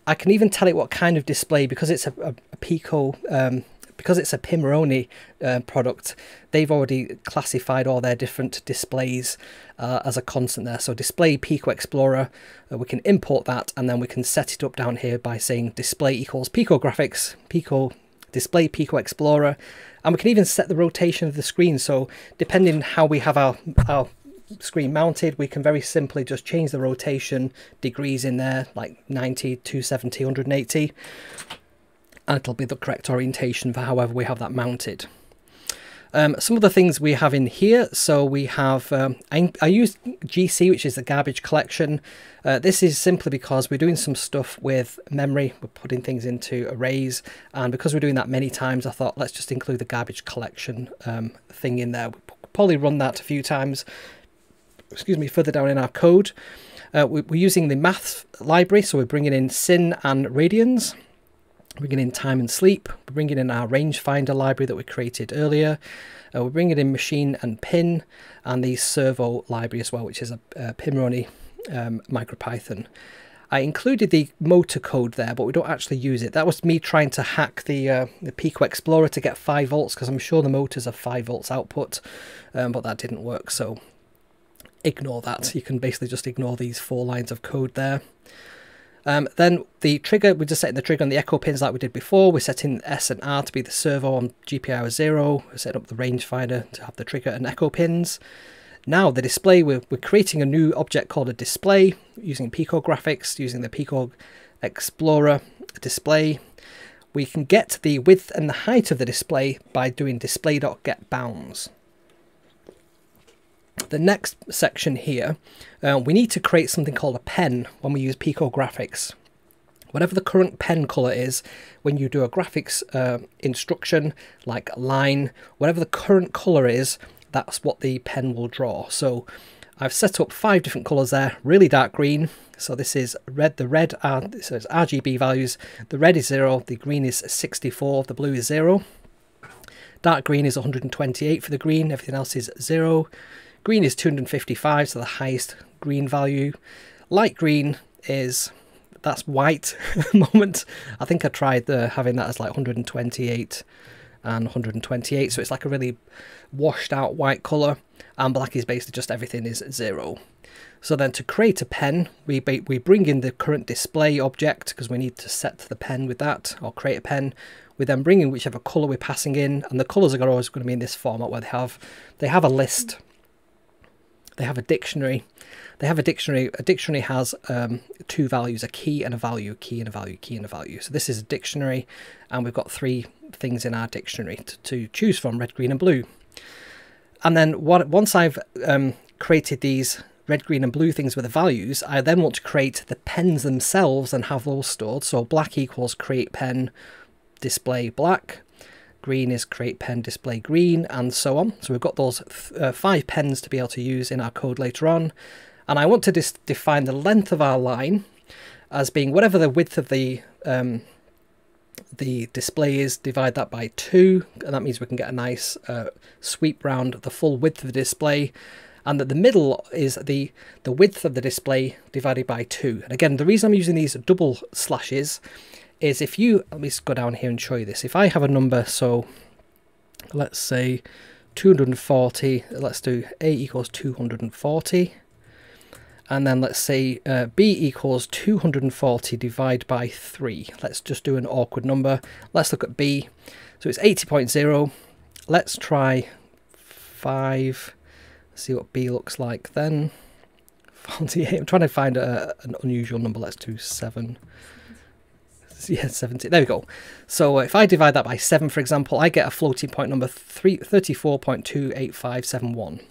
I can even tell it what kind of display because it's a, a, a Pico, um, because it's a Pimoroni uh, product, they've already classified all their different displays uh, as a constant there. So display Pico Explorer, uh, we can import that and then we can set it up down here by saying display equals Pico graphics, Pico display Pico Explorer, and we can even set the rotation of the screen. So depending how we have our, our screen mounted, we can very simply just change the rotation degrees in there, like 90, 270, 180, and it'll be the correct orientation for however we have that mounted. Um, some of the things we have in here, so we have, um, I, I use GC, which is the garbage collection. Uh, this is simply because we're doing some stuff with memory, we're putting things into arrays, and because we're doing that many times, I thought let's just include the garbage collection um, thing in there. We'll probably run that a few times excuse me, further down in our code. Uh, we, are using the math library, so we're bringing in sin and radians, bringing in time and sleep, we're bringing in our rangefinder library that we created earlier, uh, we're bringing in machine and pin, and the servo library as well, which is a, a Pimoroni um, MicroPython. I included the motor code there, but we don't actually use it. That was me trying to hack the uh, the Pico Explorer to get 5 volts, because I'm sure the motors are 5 volts output, um, but that didn't work, so ignore that. You can basically just ignore these four lines of code there. Um, then the trigger, we're just setting the trigger on the echo pins like we did before. We're setting S and R to be the servo on GPIO 0. We're setting up the rangefinder to have the trigger and echo pins. Now the display, we're, we're creating a new object called a display using Pico graphics, using the Pico Explorer display. We can get the width and the height of the display by doing display.getBounds. The next section here, uh, we need to create something called a pen when we use Pico graphics. Whatever the current pen color is, when you do a graphics uh, instruction like line, whatever the current color is, that's what the pen will draw. So I've set up five different colors there, really dark green. So this is red, the red are, so it's RGB values. The red is zero, the green is 64, the blue is zero. Dark green is 128 for the green, everything else is zero. Green is 255, so the highest green value. Light green is that's white at the moment. I think I tried the having that as like 128 and 128, so it's like a really washed out white colour. And black is basically just everything is zero. So then to create a pen, we, we bring in the current display object because we need to set the pen with that or create a pen. We then bring in whichever colour we're passing in and the colours are always going to be in this format where they have they have a list, they have a dictionary they have a dictionary. A dictionary has um, two values, a key and a value, key and a value, key and a value. So this is a dictionary, and we've got three things in our dictionary to, to choose from, red, green and blue. And then what, once I've um, created these red, green and blue things with the values, I then want to create the pens themselves and have those stored. So black equals create pen display black, green is create pen display green and so on. So we've got those uh, five pens to be able to use in our code later on. And I want to just define the length of our line as being whatever the width of the um, the display is, divide that by 2, and that means we can get a nice uh, sweep round the full width of the display, and that the middle is the, the width of the display divided by 2. And again, the reason I'm using these double slashes is if you, let me just go down here and show you this, if I have a number, so let's say 240, let's do A equals 240, and then let's say uh, b equals 240 divided by 3. Let's just do an awkward number. Let's look at b. So it's 80.0. Let's try 5. See what b looks like then. 48. I'm trying to find a, an unusual number. Let's do 7. Yeah, 70. There we go. So if I divide that by 7, for example, I get a floating point number 34.28571.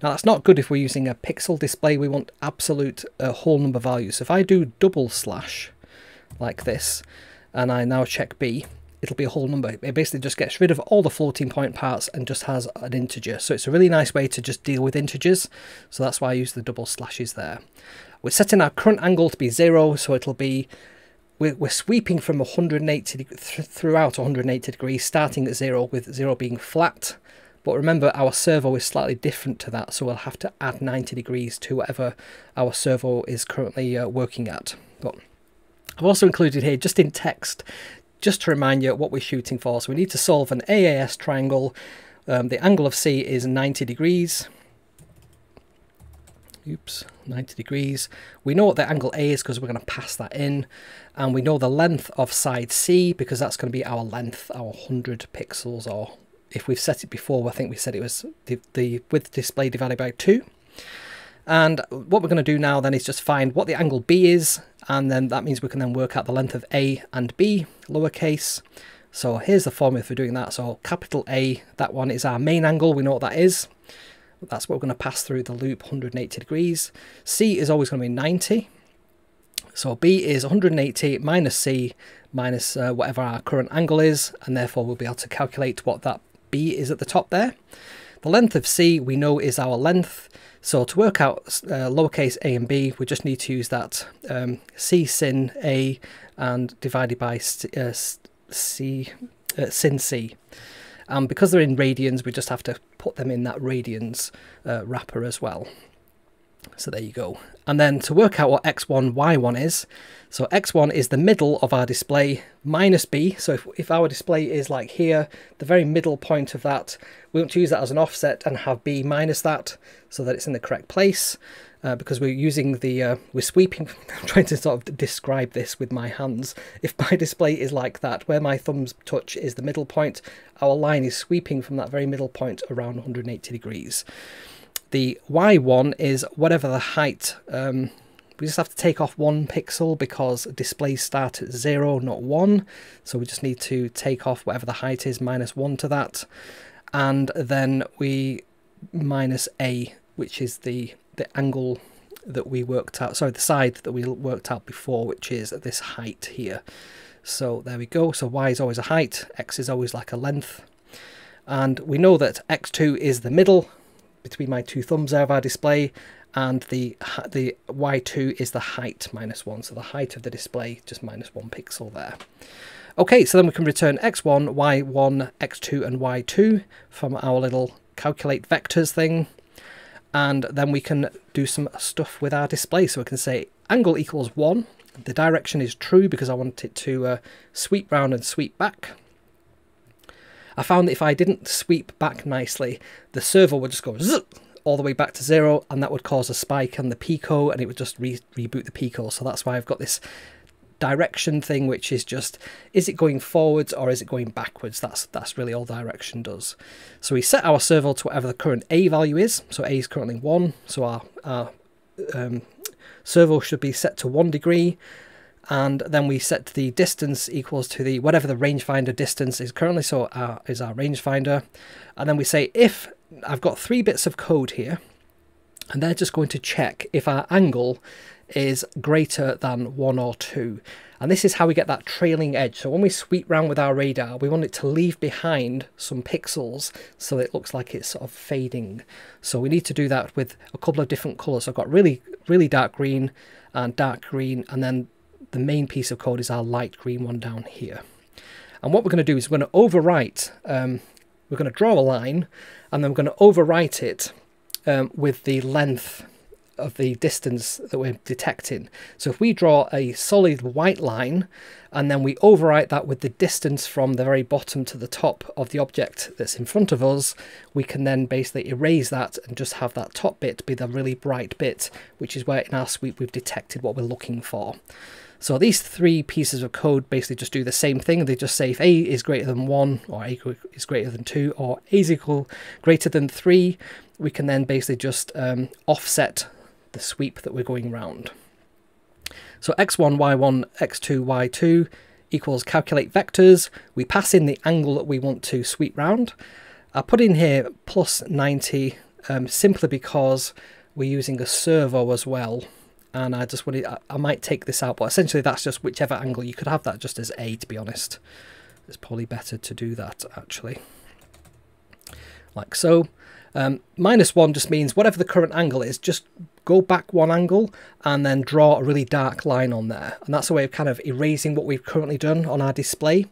Now that's not good if we're using a pixel display, we want absolute uh, whole number values. So if I do double slash like this, and I now check B, it'll be a whole number. It basically just gets rid of all the floating point parts and just has an integer. So it's a really nice way to just deal with integers. So that's why I use the double slashes there. We're setting our current angle to be zero, so it'll be we're, we're sweeping from 180 th throughout 180 degrees, starting at zero with zero being flat. But remember, our servo is slightly different to that, so we'll have to add 90 degrees to whatever our servo is currently uh, working at. But I've also included here, just in text, just to remind you what we're shooting for. So we need to solve an AAS triangle. Um, the angle of C is 90 degrees. Oops, 90 degrees. We know what the angle A is because we're going to pass that in. And we know the length of side C because that's going to be our length, our 100 pixels or if we've set it before, I think we said it was the, the width display divided by 2. And what we're going to do now then is just find what the angle B is, and then that means we can then work out the length of A and B, lowercase. So here's the formula for doing that. So capital A, that one is our main angle, we know what that is. That's what we're going to pass through the loop 180 degrees. C is always going to be 90. So B is 180 minus C minus uh, whatever our current angle is, and therefore we'll be able to calculate what that B is at the top there. The length of C we know is our length. So to work out uh, lowercase a and b, we just need to use that um, C sin A and divided by C, uh, C uh, sin C. And because they're in radians, we just have to put them in that radians uh, wrapper as well. So there you go. And then to work out what x1, y1 is, so x1 is the middle of our display minus b. So if, if our display is like here, the very middle point of that, we want to use that as an offset and have b minus that so that it's in the correct place. Uh, because we're using the, uh, we're sweeping, I'm trying to sort of describe this with my hands. If my display is like that, where my thumbs touch is the middle point, our line is sweeping from that very middle point around 180 degrees. The Y1 is whatever the height. Um, we just have to take off one pixel because displays start at zero, not one. So we just need to take off whatever the height is, minus one to that. And then we minus A, which is the, the angle that we worked out, sorry, the side that we worked out before, which is at this height here. So there we go. So y is always a height, x is always like a length. And we know that x2 is the middle between my two thumbs of our display, and the the y2 is the height minus 1, so the height of the display just minus 1 pixel there. Okay, so then we can return x1, y1, x2 and y2 from our little calculate vectors thing and then we can do some stuff with our display. So we can say angle equals 1, the direction is true because I want it to uh, sweep round and sweep back. I found that if I didn't sweep back nicely, the servo would just go all the way back to zero and that would cause a spike on the Pico and it would just re reboot the Pico. So that's why I've got this direction thing which is just is it going forwards or is it going backwards? That's that's really all direction does. So we set our servo to whatever the current a value is. So a is currently one. So our, our um, servo should be set to one degree. And then we set the distance equals to the whatever the rangefinder distance is currently. So our, is our rangefinder. And then we say if I've got three bits of code here and they're just going to check if our angle is greater than 1 or 2. And this is how we get that trailing edge. So when we sweep round with our radar, we want it to leave behind some pixels so it looks like it's sort of fading. So we need to do that with a couple of different colours. So I've got really, really dark green and dark green, and then the main piece of code is our light green one down here. And what we're going to do is we're going to overwrite, um, we're going to draw a line, and then we're going to overwrite it um, with the length of the distance that we're detecting. So if we draw a solid white line and then we overwrite that with the distance from the very bottom to the top of the object that's in front of us, we can then basically erase that and just have that top bit be the really bright bit, which is where in our sweep we've detected what we're looking for. So these three pieces of code basically just do the same thing. They just say if a is greater than 1 or a is greater than 2 or a is equal greater than 3, we can then basically just um, offset the sweep that we're going round. So x1, y1, x2, y2 equals calculate vectors. We pass in the angle that we want to sweep round. I put in here plus 90 um, simply because we're using a servo as well. And I just wanted, I, I might take this out, but essentially that's just whichever angle. You could have that just as A, to be honest. It's probably better to do that, actually. Like so. Um, minus 1 just means whatever the current angle is, just go back one angle and then draw a really dark line on there. And that's a way of kind of erasing what we've currently done on our display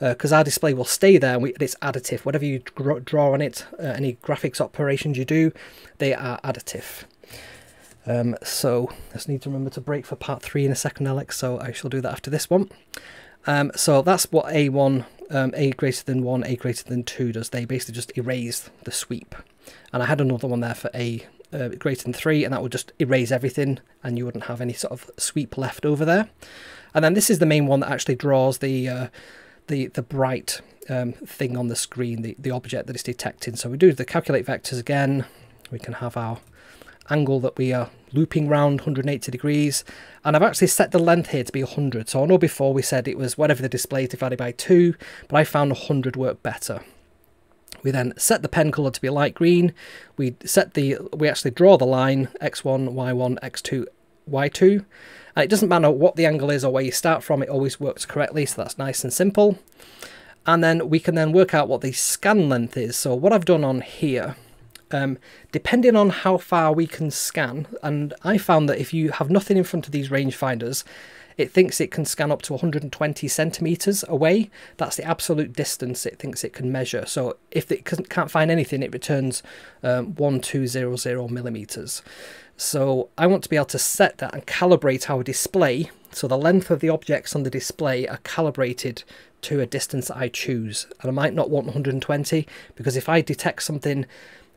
because uh, our display will stay there and, we, it's additive. Whatever you draw on it, uh, any graphics operations you do, they are additive. Um, so I just need to remember to break for part three in a second, Alex, so I shall do that after this one. Um, so that's what A1, um, A greater than 1, A greater than 2 does. They basically just erase the sweep. And I had another one there for A uh, greater than 3 and that would just erase everything and you wouldn't have any sort of sweep left over there. And then this is the main one that actually draws the uh, the the bright um, thing on the screen, the, the object that it's detecting. So we do the calculate vectors again. We can have our angle that we are looping round 180 degrees and I've actually set the length here to be 100 so I know before we said it was whatever the display is divided by 2 but I found 100 worked better we then set the pen color to be light green. We set the we actually draw the line x1, y1, x2, y2. And it doesn't matter what the angle is or where you start from, it always works correctly, so that's nice and simple. And then we can then work out what the scan length is. So what I've done on here, um, depending on how far we can scan, and I found that if you have nothing in front of these rangefinders, it thinks it can scan up to 120 centimeters away. That's the absolute distance it thinks it can measure. So if it can't find anything, it returns um, 1200 millimeters. So I want to be able to set that and calibrate our display so the length of the objects on the display are calibrated to a distance I choose. And I might not want 120 because if I detect something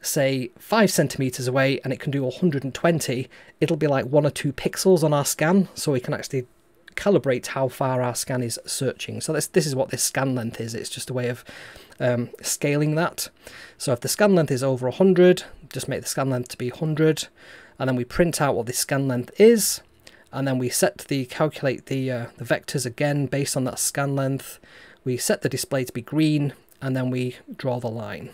say 5 centimeters away and it can do 120, it'll be like 1 or 2 pixels on our scan so we can actually calibrate how far our scan is searching. So this, this is what this scan length is. It's just a way of um, scaling that. So if the scan length is over 100, just make the scan length to be 100 and then we print out what the scan length is and then we set the calculate the uh, the vectors again based on that scan length we set the display to be green and then we draw the line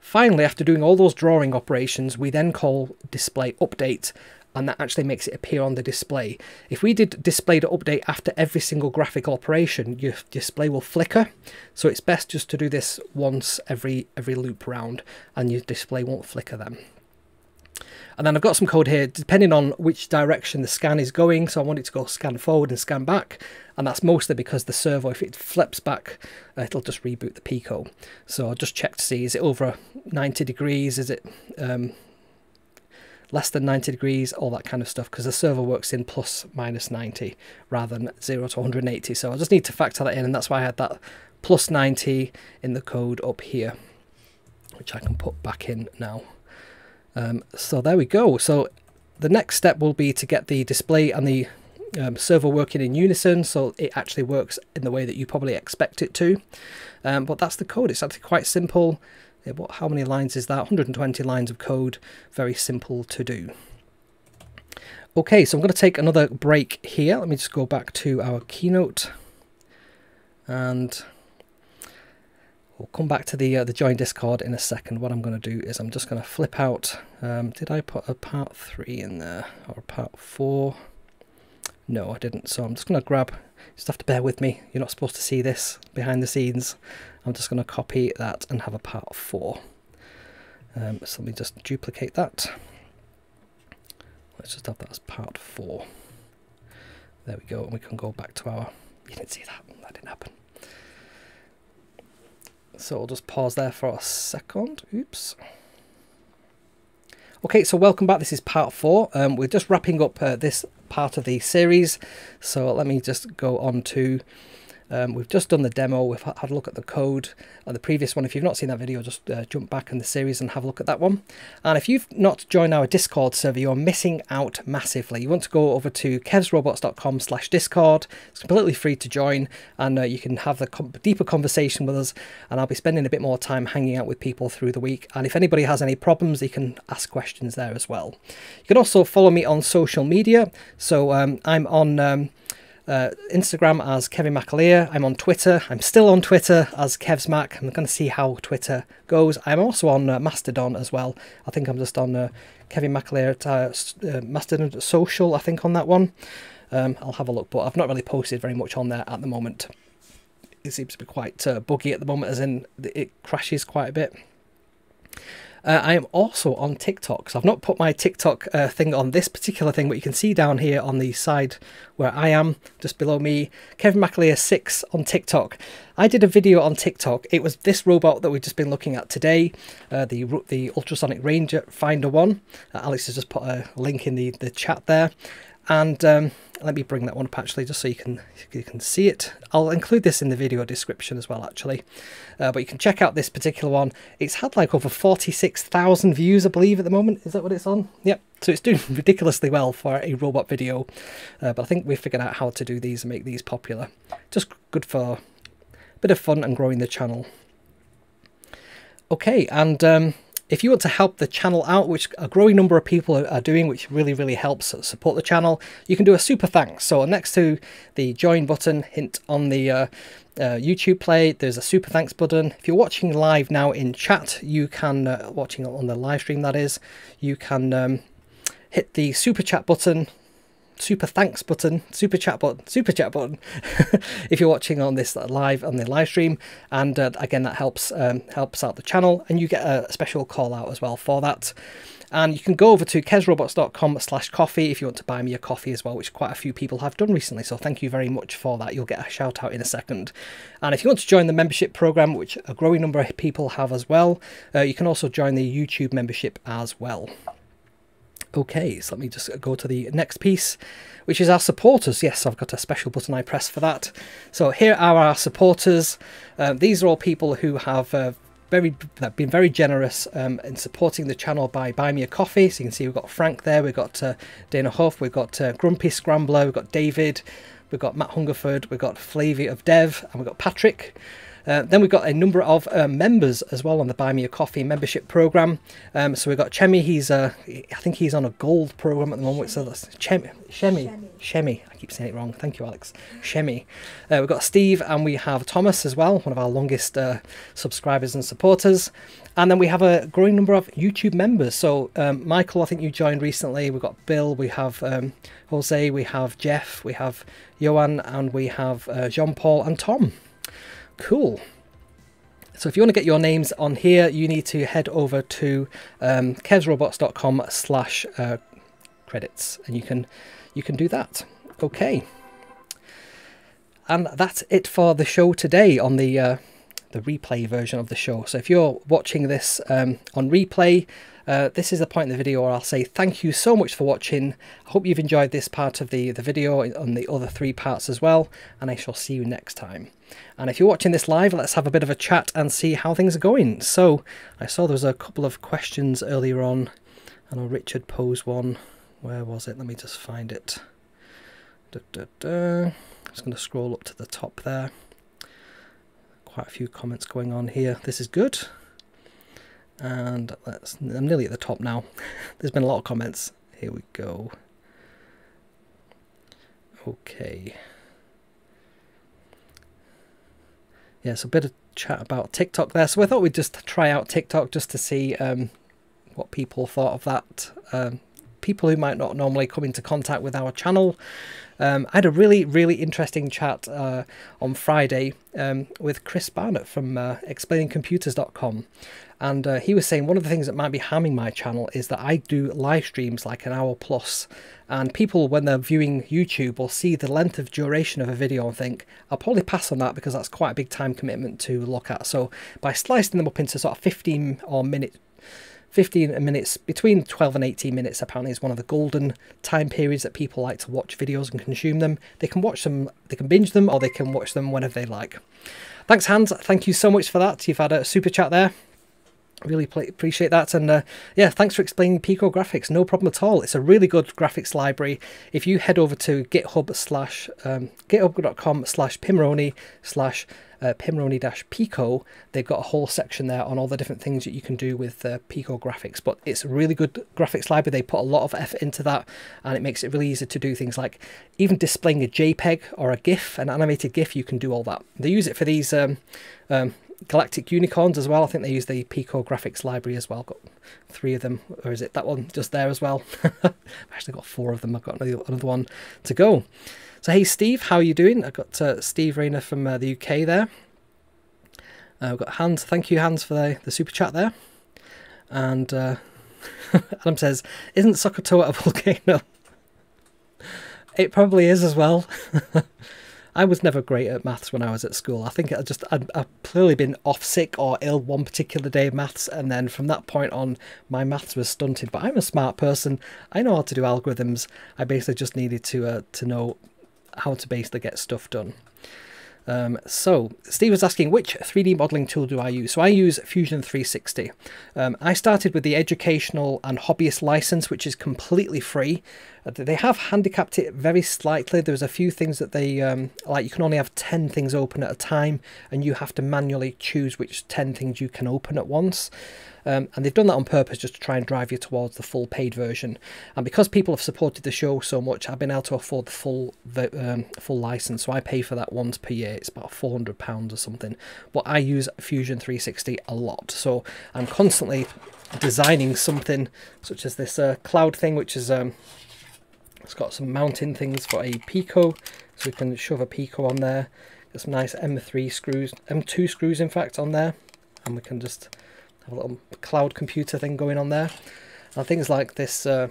finally after doing all those drawing operations we then call display update and that actually makes it appear on the display. If we did display to update after every single graphical operation, your display will flicker. So it's best just to do this once every every loop round and your display won't flicker then. And then I've got some code here, depending on which direction the scan is going. So I want it to go scan forward and scan back. And that's mostly because the servo, if it flips back, uh, it'll just reboot the Pico. So I'll just check to see, is it over 90 degrees? Is it um, less than 90 degrees, all that kind of stuff, because the servo works in plus minus 90 rather than 0 to 180. So I just need to factor that in, and that's why I had that plus 90 in the code up here, which I can put back in now. Um, so there we go. So the next step will be to get the display and the um, servo working in unison so it actually works in the way that you probably expect it to. Um, but that's the code. It's actually quite simple. What, how many lines is that? 120 lines of code. Very simple to do. Okay, so I'm going to take another break here. Let me just go back to our keynote. And we'll come back to the uh, the join Discord in a second. What I'm going to do is I'm just going to flip out. Um, did I put a part 3 in there? Or part 4? No, I didn't. So I'm just going to grab, just have to bear with me. You're not supposed to see this behind the scenes. I'm just going to copy that and have a part 4. Um, so let me just duplicate that. Let's just have that as part 4. There we go, and we can go back to our... You didn't see that, that didn't happen. So I'll just pause there for a second. Oops. Okay, so welcome back. This is part four. Um, we're just wrapping up uh, this part of the series. So let me just go on to um, we've just done the demo, we've had a look at the code and the previous one. If you've not seen that video, just uh, jump back in the series and have a look at that one. And if you've not joined our Discord server, you're missing out massively. You want to go over to kevsrobots.com slash Discord. It's completely free to join and uh, you can have a deeper conversation with us and I'll be spending a bit more time hanging out with people through the week. And if anybody has any problems, they can ask questions there as well. You can also follow me on social media. So um, I'm on... Um, uh, Instagram as Kevin McAleer. I'm on Twitter. I'm still on Twitter as Kev's Mac. I'm going to see how Twitter goes. I'm also on uh, Mastodon as well. I think I'm just on uh, Kevin McAleer at uh, uh, Mastodon Social, I think, on that one. Um, I'll have a look, but I've not really posted very much on there at the moment. It seems to be quite uh, buggy at the moment, as in it crashes quite a bit. Uh, I am also on TikTok. So I've not put my TikTok uh, thing on this particular thing, but you can see down here on the side where I am, just below me, Kevin McAleer 6 on TikTok. I did a video on TikTok. It was this robot that we've just been looking at today, uh, the the ultrasonic range finder one. Uh, Alex has just put a link in the, the chat there. And um, let me bring that one up actually just so you can you can see it. I'll include this in the video description as well actually. Uh, but you can check out this particular one. It's had like over 46,000 views i believe at the moment. Is that what it's on? Yep. So it's doing ridiculously well for a robot video. Uh, but i think we've figured out how to do these and make these popular. Just good for a bit of fun and growing the channel. Okay and um, if you want to help the channel out, which a growing number of people are doing, which really, really helps support the channel, you can do a super thanks. So next to the join button, hint on the uh, uh, YouTube play, there's a super thanks button. If you're watching live now in chat, you can, uh, watching on the live stream that is, you can um, hit the super chat button super thanks button, super chat button, super chat button if you're watching on this live on the live stream. And uh, again, that helps um, helps out the channel, and you get a special call out as well for that. And you can go over to kevsrobots.com slash coffee if you want to buy me a coffee as well, which quite a few people have done recently. So thank you very much for that. You'll get a shout out in a second. And if you want to join the membership program, which a growing number of people have as well, uh, you can also join the YouTube membership as well. Okay, so let me just go to the next piece, which is our supporters. Yes, I've got a special button I press for that. So here are our supporters. Um, these are all people who have uh, very been very generous um, in supporting the channel by buying me a coffee. So you can see we've got Frank there, we've got uh, Dana Huff, we've got uh, Grumpy Scrambler, we've got David, we've got Matt Hungerford, we've got Flavia of Dev, and we've got Patrick. Uh, then we've got a number of uh, members as well on the Buy Me a Coffee membership program. Um, so we've got Chemi, he's uh, I think he's on a gold program at the moment. So that's Chemi, Shemi, Shemi. I keep saying it wrong. Thank you, Alex. Shemi. Uh, we've got Steve and we have Thomas as well, one of our longest uh, subscribers and supporters. And then we have a growing number of YouTube members. So um, Michael, I think you joined recently. We've got Bill, we have um, Jose, we have Jeff, we have Johan, and we have Jean Paul and Tom. Cool. So if you want to get your names on here, you need to head over to um, kevsrobots.com slash uh, credits, and you can you can do that. Okay. And that's it for the show today on the uh, the replay version of the show. So if you're watching this um, on replay, uh, this is the point in the video where I'll say thank you so much for watching. I hope you've enjoyed this part of the, the video and the other three parts as well, and I shall see you next time. And if you're watching this live, let's have a bit of a chat and see how things are going. So I saw there was a couple of questions earlier on. I know Richard posed one. Where was it? Let me just find it. Da, da, da. I'm just going to scroll up to the top there quite a few comments going on here. This is good. And I'm nearly at the top now. There's been a lot of comments. Here we go. Okay. Yeah, so a bit of chat about TikTok there. So I thought we'd just try out TikTok just to see um, what people thought of that. Um, people who might not normally come into contact with our channel um, I had a really, really interesting chat uh, on Friday um, with Chris Barnatt from uh, explainingcomputers.com. And uh, he was saying one of the things that might be harming my channel is that I do live streams like an hour plus, and people, when they're viewing YouTube, will see the length of duration of a video and think, I'll probably pass on that because that's quite a big time commitment to look at. So by slicing them up into sort of 15 or minute 15 minutes, between 12 and 18 minutes apparently is one of the golden time periods that people like to watch videos and consume them. They can watch them, they can binge them, or they can watch them whenever they like. Thanks, Hans. Thank you so much for that. You've had a super chat there. Really appreciate that. And uh, yeah, thanks for explaining Pico graphics. No problem at all. It's a really good graphics library. If you head over to GitHub slash um, github.com slash pimoroni slash uh, Pimoroni-Pico, they've got a whole section there on all the different things that you can do with uh, Pico graphics. But it's a really good graphics library. They put a lot of effort into that, and it makes it really easy to do things like even displaying a JPEG or a GIF, an animated GIF. You can do all that. They use it for these. Um, um, Galactic Unicorns as well. I think they use the Pico graphics library as well. Got three of them, or is it that one just there as well? I've actually got four of them. I've got another one to go. So hey Steve, how are you doing? I've got uh, Steve Rayner from uh, the UK there. Uh, we've got Hans, thank you Hans for the, the super chat there. And uh, Adam says, isn't SOHCAHTOA a volcano? It probably is as well. I was never great at maths when I was at school. I think I just I'd, I'd, clearly been off sick or ill one particular day of maths, and then from that point on, my maths was stunted. But I'm a smart person. I know how to do algorithms. I basically just needed to uh, to know how to basically get stuff done. Um, so Steve was asking which 3D modeling tool do I use? So I use Fusion 360. Um, I started with the educational and hobbyist license, which is completely free. Uh, they have handicapped it very slightly. There's a few things that they um, like. You can only have 10 things open at a time, and you have to manually choose which 10 things you can open at once. Um, and they've done that on purpose just to try and drive you towards the full paid version. And because people have supported the show so much, I've been able to afford the full um, full license. So I pay for that once per year. It's about £400 or something. But I use Fusion 360 a lot. So I'm constantly designing something such as this uh, cloud thing, which is um, it's got some mounting things for a Pico, so we can shove a Pico on there. Got some nice M3 screws, M2 screws in fact on there, and we can just a little cloud computer thing going on there. And things like this uh,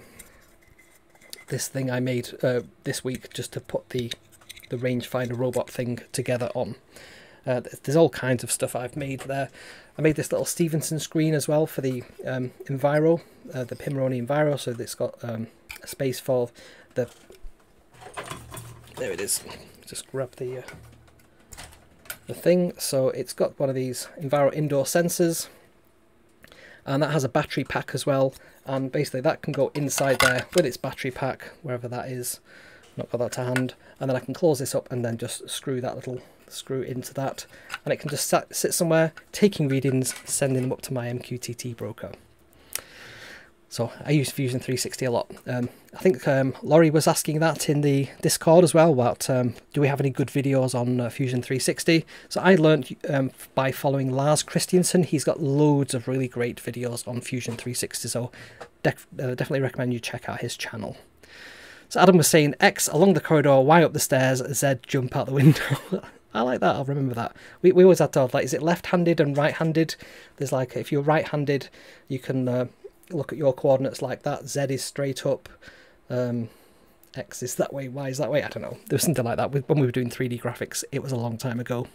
this thing I made uh, this week just to put the the rangefinder robot thing together on. Uh, there's all kinds of stuff I've made there. I made this little Stevenson screen as well for the um, Enviro, uh, the Pimoroni Enviro, so it's got um, a space for the... There it is. Just grab the, uh, the thing. So it's got one of these Enviro indoor sensors and that has a battery pack as well and basically that can go inside there with its battery pack wherever that is not got that to hand. And then I can close this up and then just screw that little screw into that. And it can just sit somewhere, taking readings, sending them up to my MQTT broker. So I use Fusion 360 a lot. Um, I think um, Laurie was asking that in the Discord as well about um, do we have any good videos on uh, Fusion 360? So I learned um, by following Lars Christensen. He's got loads of really great videos on Fusion 360. So uh, definitely recommend you check out his channel. So Adam was saying X along the corridor, Y up the stairs, Z jump out the window. I like that. I'll remember that. We, we always had to like, is it left-handed and right-handed? There's like, if you're right-handed, you can uh, look at your coordinates like that. Z is straight up. Um, X is that way. Y is that way. I don't know. There was something like that when we were doing 3D graphics. It was a long time ago.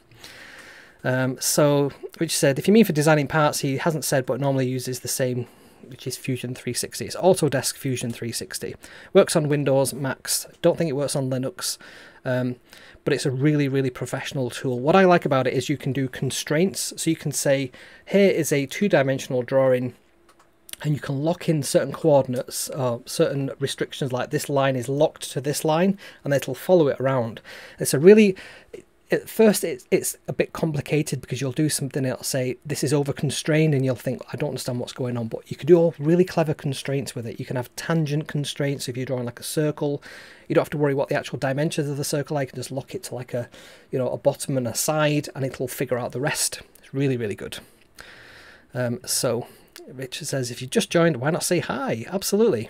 Um, so, which said, if you mean for designing parts, he hasn't said, but normally uses the same, which is Fusion 360. It's Autodesk Fusion 360. Works on Windows, Macs. Don't think it works on Linux. Um, but it's a really, really professional tool. What I like about it is you can do constraints. So you can say, here is a two-dimensional drawing and you can lock in certain coordinates or certain restrictions like this line is locked to this line and it'll follow it around. It's a really at first it's, it's a bit complicated because you'll do something it'll say this is over constrained and you'll think I don't understand what's going on but you can do all really clever constraints with it. You can have tangent constraints. If you're drawing like a circle you don't have to worry what the actual dimensions of the circle are. You can just lock it to like a you know a bottom and a side and it'll figure out the rest. It's really really good. Um, so Richard says, if you just joined, why not say hi? Absolutely.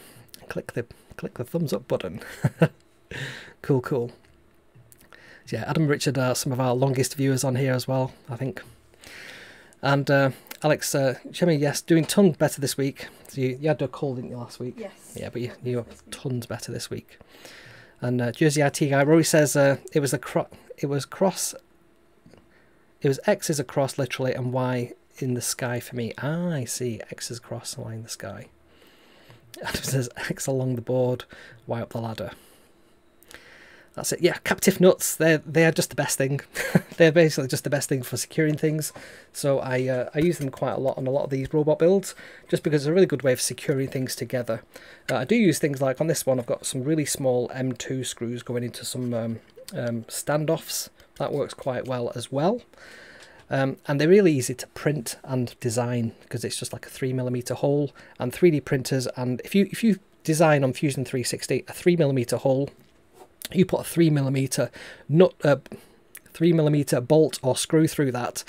Click the click the thumbs up button. cool, cool. Yeah, Adam and Richard are some of our longest viewers on here as well, I think. And uh, Alex, uh, Jimmy, yes, doing tons better this week. So you, you had a cold, didn't you, last week? Yes. Yeah, but you, you're tons better this week. And uh, Jersey IT guy Rory says uh, it was a cro- it was cross. It was X is across literally, and Y in the sky for me. Ah, I see. X is across Y in the sky. Adam says X along the board, Y up the ladder. That's it. Yeah, captive nuts. They're they are just the best thing. they're basically just the best thing for securing things. So I uh, I use them quite a lot on a lot of these robot builds, just because it's a really good way of securing things together. Uh, I do use things like on this one. I've got some really small M2 screws going into some um, um, standoffs. That works quite well as well. Um, and they're really easy to print and design because it's just like a three millimeter hole and 3D printers. And if you if you design on Fusion 360 a three millimeter hole, you put a three millimeter nut, uh, three millimeter bolt or screw through that.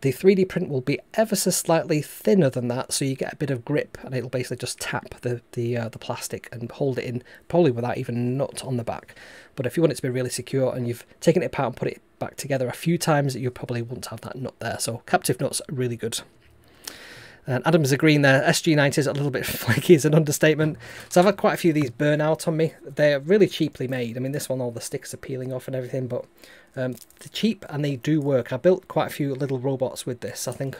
The 3D print will be ever so slightly thinner than that, so you get a bit of grip, and it'll basically just tap the the uh, the plastic and hold it in, probably without even a nut on the back. But if you want it to be really secure and you've taken it apart and put it back together a few times, you probably won't have that nut there. So captive nuts are really good. And Adam's agreeing there, SG90 is a little bit flaky is an understatement. So I've had quite a few of these burn out on me. They're really cheaply made. I mean, this one, all the sticks are peeling off and everything, but um, they're cheap and they do work. I built quite a few little robots with this. I think,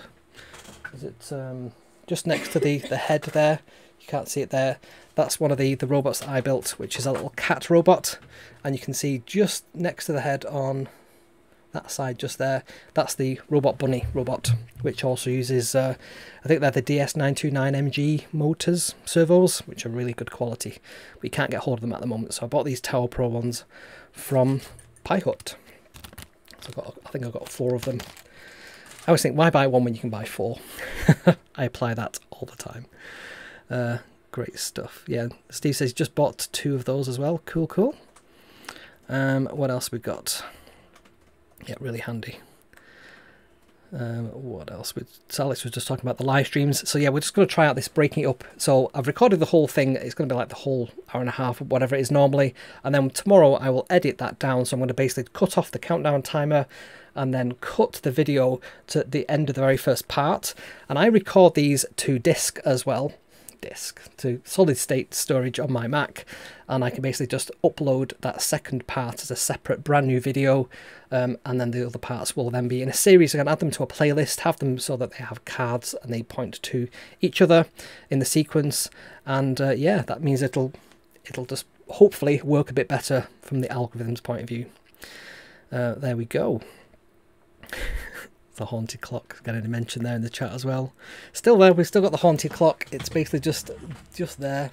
is it um, just next to the, the head there? You can't see it there. That's one of the, the robots I built, which is a little cat robot. And you can see just next to the head on that side just there, that's the Robot Bunny robot, which also uses, uh, I think they're the DS929MG motors, servos, which are really good quality. But you can't get hold of them at the moment, so I bought these Tower Pro ones from Pi-Hut. So I've got, I think I've got four of them. I always think, why buy one when you can buy four? I apply that all the time. Uh, great stuff. Yeah, Steve says just bought two of those as well. Cool, cool. Um, what else we got? Yeah, really handy. Um, what else? Alex was just talking about the live streams. So yeah, we're just going to try out this breaking it up. So I've recorded the whole thing. It's going to be like the whole hour and a half, whatever it is normally. And then tomorrow I will edit that down. So I'm going to basically cut off the countdown timer and then cut the video to the end of the very first part. And I record these to disk as well disk to solid state storage on my Mac and I can basically just upload that second part as a separate brand new video um, and then the other parts will then be in a series. I can add them to a playlist, have them so that they have cards and they point to each other in the sequence and uh, yeah that means it'll it'll just hopefully work a bit better from the algorithm's point of view. Uh, there we go. The haunted clock getting a mention there in the chat as well still there we've still got the haunted clock it's basically just just there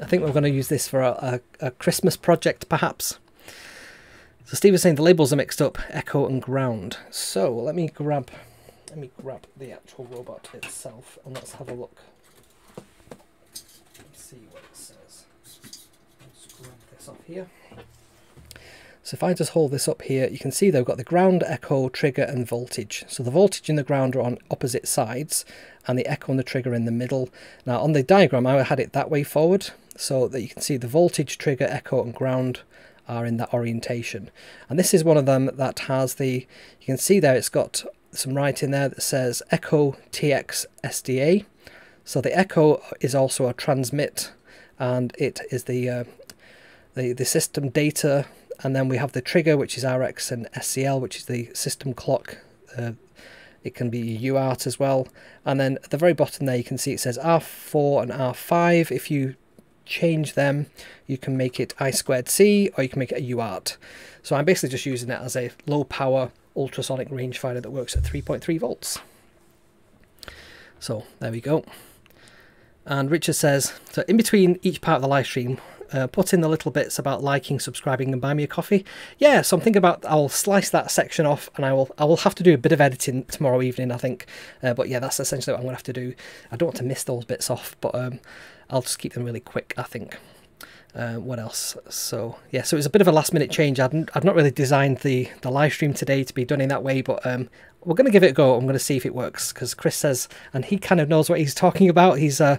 I think we're going to use this for a, a, a Christmas project, perhaps. So Steve is saying the labels are mixed up, echo and ground. So let me grab, let me grab the actual robot itself and let's have a look. Let's see what it says. Let's grab this off here. So if I just hold this up here, you can see they've got the ground, echo, trigger and voltage. So the voltage and the ground are on opposite sides and the echo and the trigger in the middle. Now on the diagram I had it that way forward so that you can see the voltage, trigger, echo and ground are in that orientation. And this is one of them that has the, you can see there it's got some writing there that says echo TX SDA. So the echo is also a transmit and it is the, uh, the, the system data and then we have the trigger which is RX and SCL which is the system clock. Uh, it can be UART as well. And then at the very bottom there you can see it says R4 and R5 if you change them you can make it I squared C or you can make it a UART so I'm basically just using it as a low power ultrasonic rangefinder that works at 3.3 volts. So there we go. And Richard says, so in between each part of the live stream, uh, put in the little bits about liking, subscribing, and buy me a coffee. Yeah, so I'm thinking about I'll slice that section off, and I will I will have to do a bit of editing tomorrow evening, I think. Uh, but yeah, that's essentially what I'm gonna have to do. I don't want to miss those bits off, but um, I'll just keep them really quick, I think. Uh, what else? So yeah, so it was a bit of a last minute change. I'd, I've not really designed the the live stream today to be done in that way, but um, we're going to give it a go. I'm going to see if it works because Chris says, and he kind of knows what he's talking about. He's uh,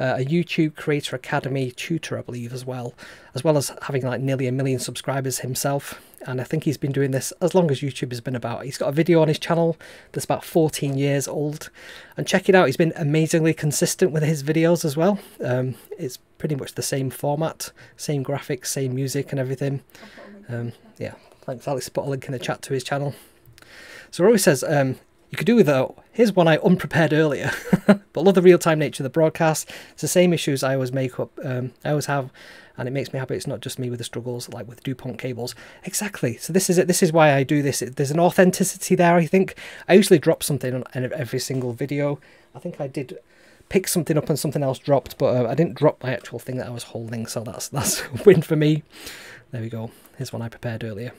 uh, a YouTube Creator Academy tutor, I believe, as well, as well as having like nearly a million subscribers himself. And I think he's been doing this as long as YouTube has been about. He's got a video on his channel that's about 14 years old. And check it out, he's been amazingly consistent with his videos as well. Um, it's pretty much the same format, same graphics, same music and everything. Um, yeah, thanks Alex. Put a link in the chat to his channel. So Roy says, um, you could do with a, here's one I unprepared earlier, but love the real-time nature of the broadcast. It's the same issues I always make up, um, I always have, and it makes me happy it's not just me with the struggles like with DuPont cables. Exactly. So this is it. This is why I do this. There's an authenticity there, I think. I usually drop something on every single video. I think I did pick something up and something else dropped, but uh, I didn't drop my actual thing that I was holding, so that's that's a win for me. There we go. Here's one I prepared earlier.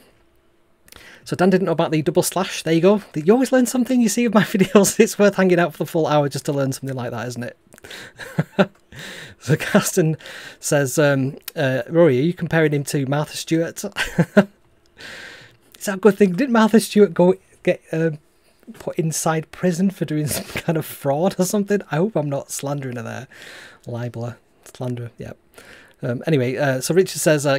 So Dan didn't know about the double slash. There you go. You always learn something you see of my videos. It's worth hanging out for the full hour just to learn something like that, isn't it? so Caston says, um, uh, Rory, are you comparing him to Martha Stewart? Is that a good thing? Did Martha Stewart go get um, put inside prison for doing some kind of fraud or something? I hope I'm not slandering her there. Libeler, slanderer, yeah. Um, anyway, uh, so Richard says, uh,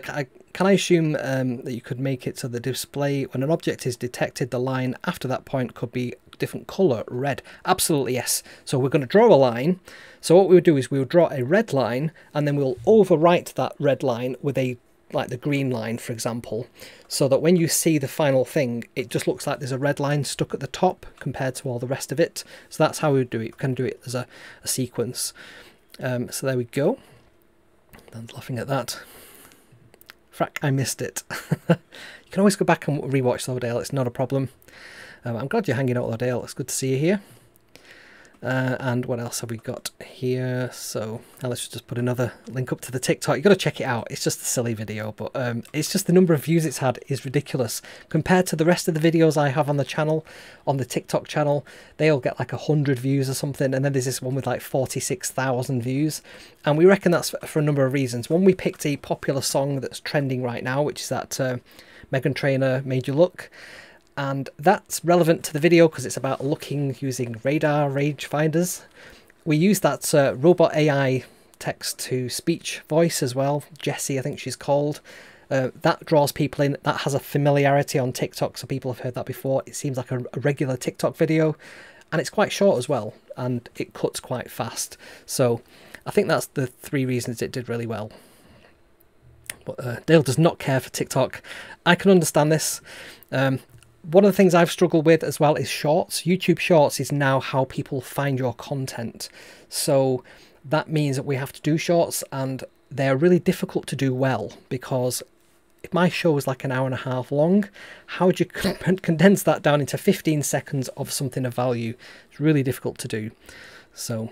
can I assume um, that you could make it so the display, when an object is detected, the line after that point could be different colour, red? Absolutely yes. So we're going to draw a line. So what we would do is we would draw a red line and then we'll overwrite that red line with a like the green line, for example, so that when you see the final thing, it just looks like there's a red line stuck at the top compared to all the rest of it. So that's how we would do it. We can do it as a, a sequence. Um, so there we go. I'm laughing at that. Frack, I missed it. you can always go back and rewatch Lowdale, it's not a problem. Um, I'm glad you're hanging out, Lowdale, it's good to see you here. Uh, and what else have we got here? So let's just put another link up to the TikTok. You've got to check it out. It's just a silly video, but um, it's just the number of views it's had is ridiculous compared to the rest of the videos I have on the channel, on the TikTok channel. They all get like a hundred views or something, and then there's this one with like forty-six thousand views, and we reckon that's for a number of reasons. One, we picked a popular song that's trending right now, which is that uh, Meghan Trainor "Made You Look." And that's relevant to the video because it's about looking using radar rangefinders. We use that uh, robot AI text to speech voice as well, Jessie I think she's called. Uh, that draws people in, that has a familiarity on TikTok, so people have heard that before. It seems like a, a regular TikTok video, and it's quite short as well, and it cuts quite fast. So I think that's the three reasons it did really well. But uh, Dale does not care for TikTok. I can understand this. Um, one of the things I've struggled with as well is shorts. YouTube Shorts is now how people find your content. So that means that we have to do shorts and they're really difficult to do well because if my show is like an hour and a half long, how would you condense that down into 15 seconds of something of value? It's really difficult to do. So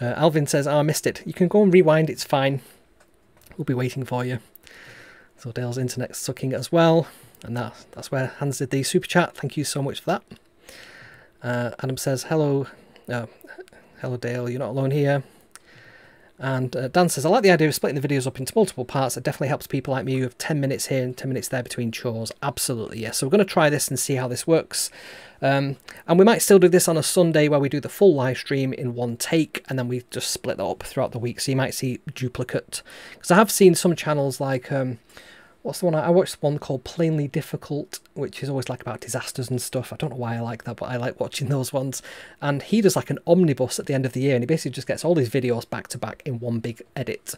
uh, Alvin says, oh, I missed it. You can go and rewind, it's fine. we'll be waiting for you. So Dale's internet's sucking as well, and that that's where Hans did the super chat. Thank you so much for that. Uh, Adam says hello, uh, hello Dale. You're not alone here. And uh, Dan says, I like the idea of splitting the videos up into multiple parts. It definitely helps people like me who have 10 minutes here and 10 minutes there between chores. Absolutely, yes. So we're going to try this and see how this works. Um, and we might still do this on a Sunday where we do the full live stream in one take and then we just split that up throughout the week. So you might see duplicate. Because I have seen some channels like... Um, what's the one I, watched one called Plainly Difficult, which is always like about disasters and stuff. I don't know why I like that, but I like watching those ones. And he does like an omnibus at the end of the year, and he basically just gets all these videos back to back in one big edit.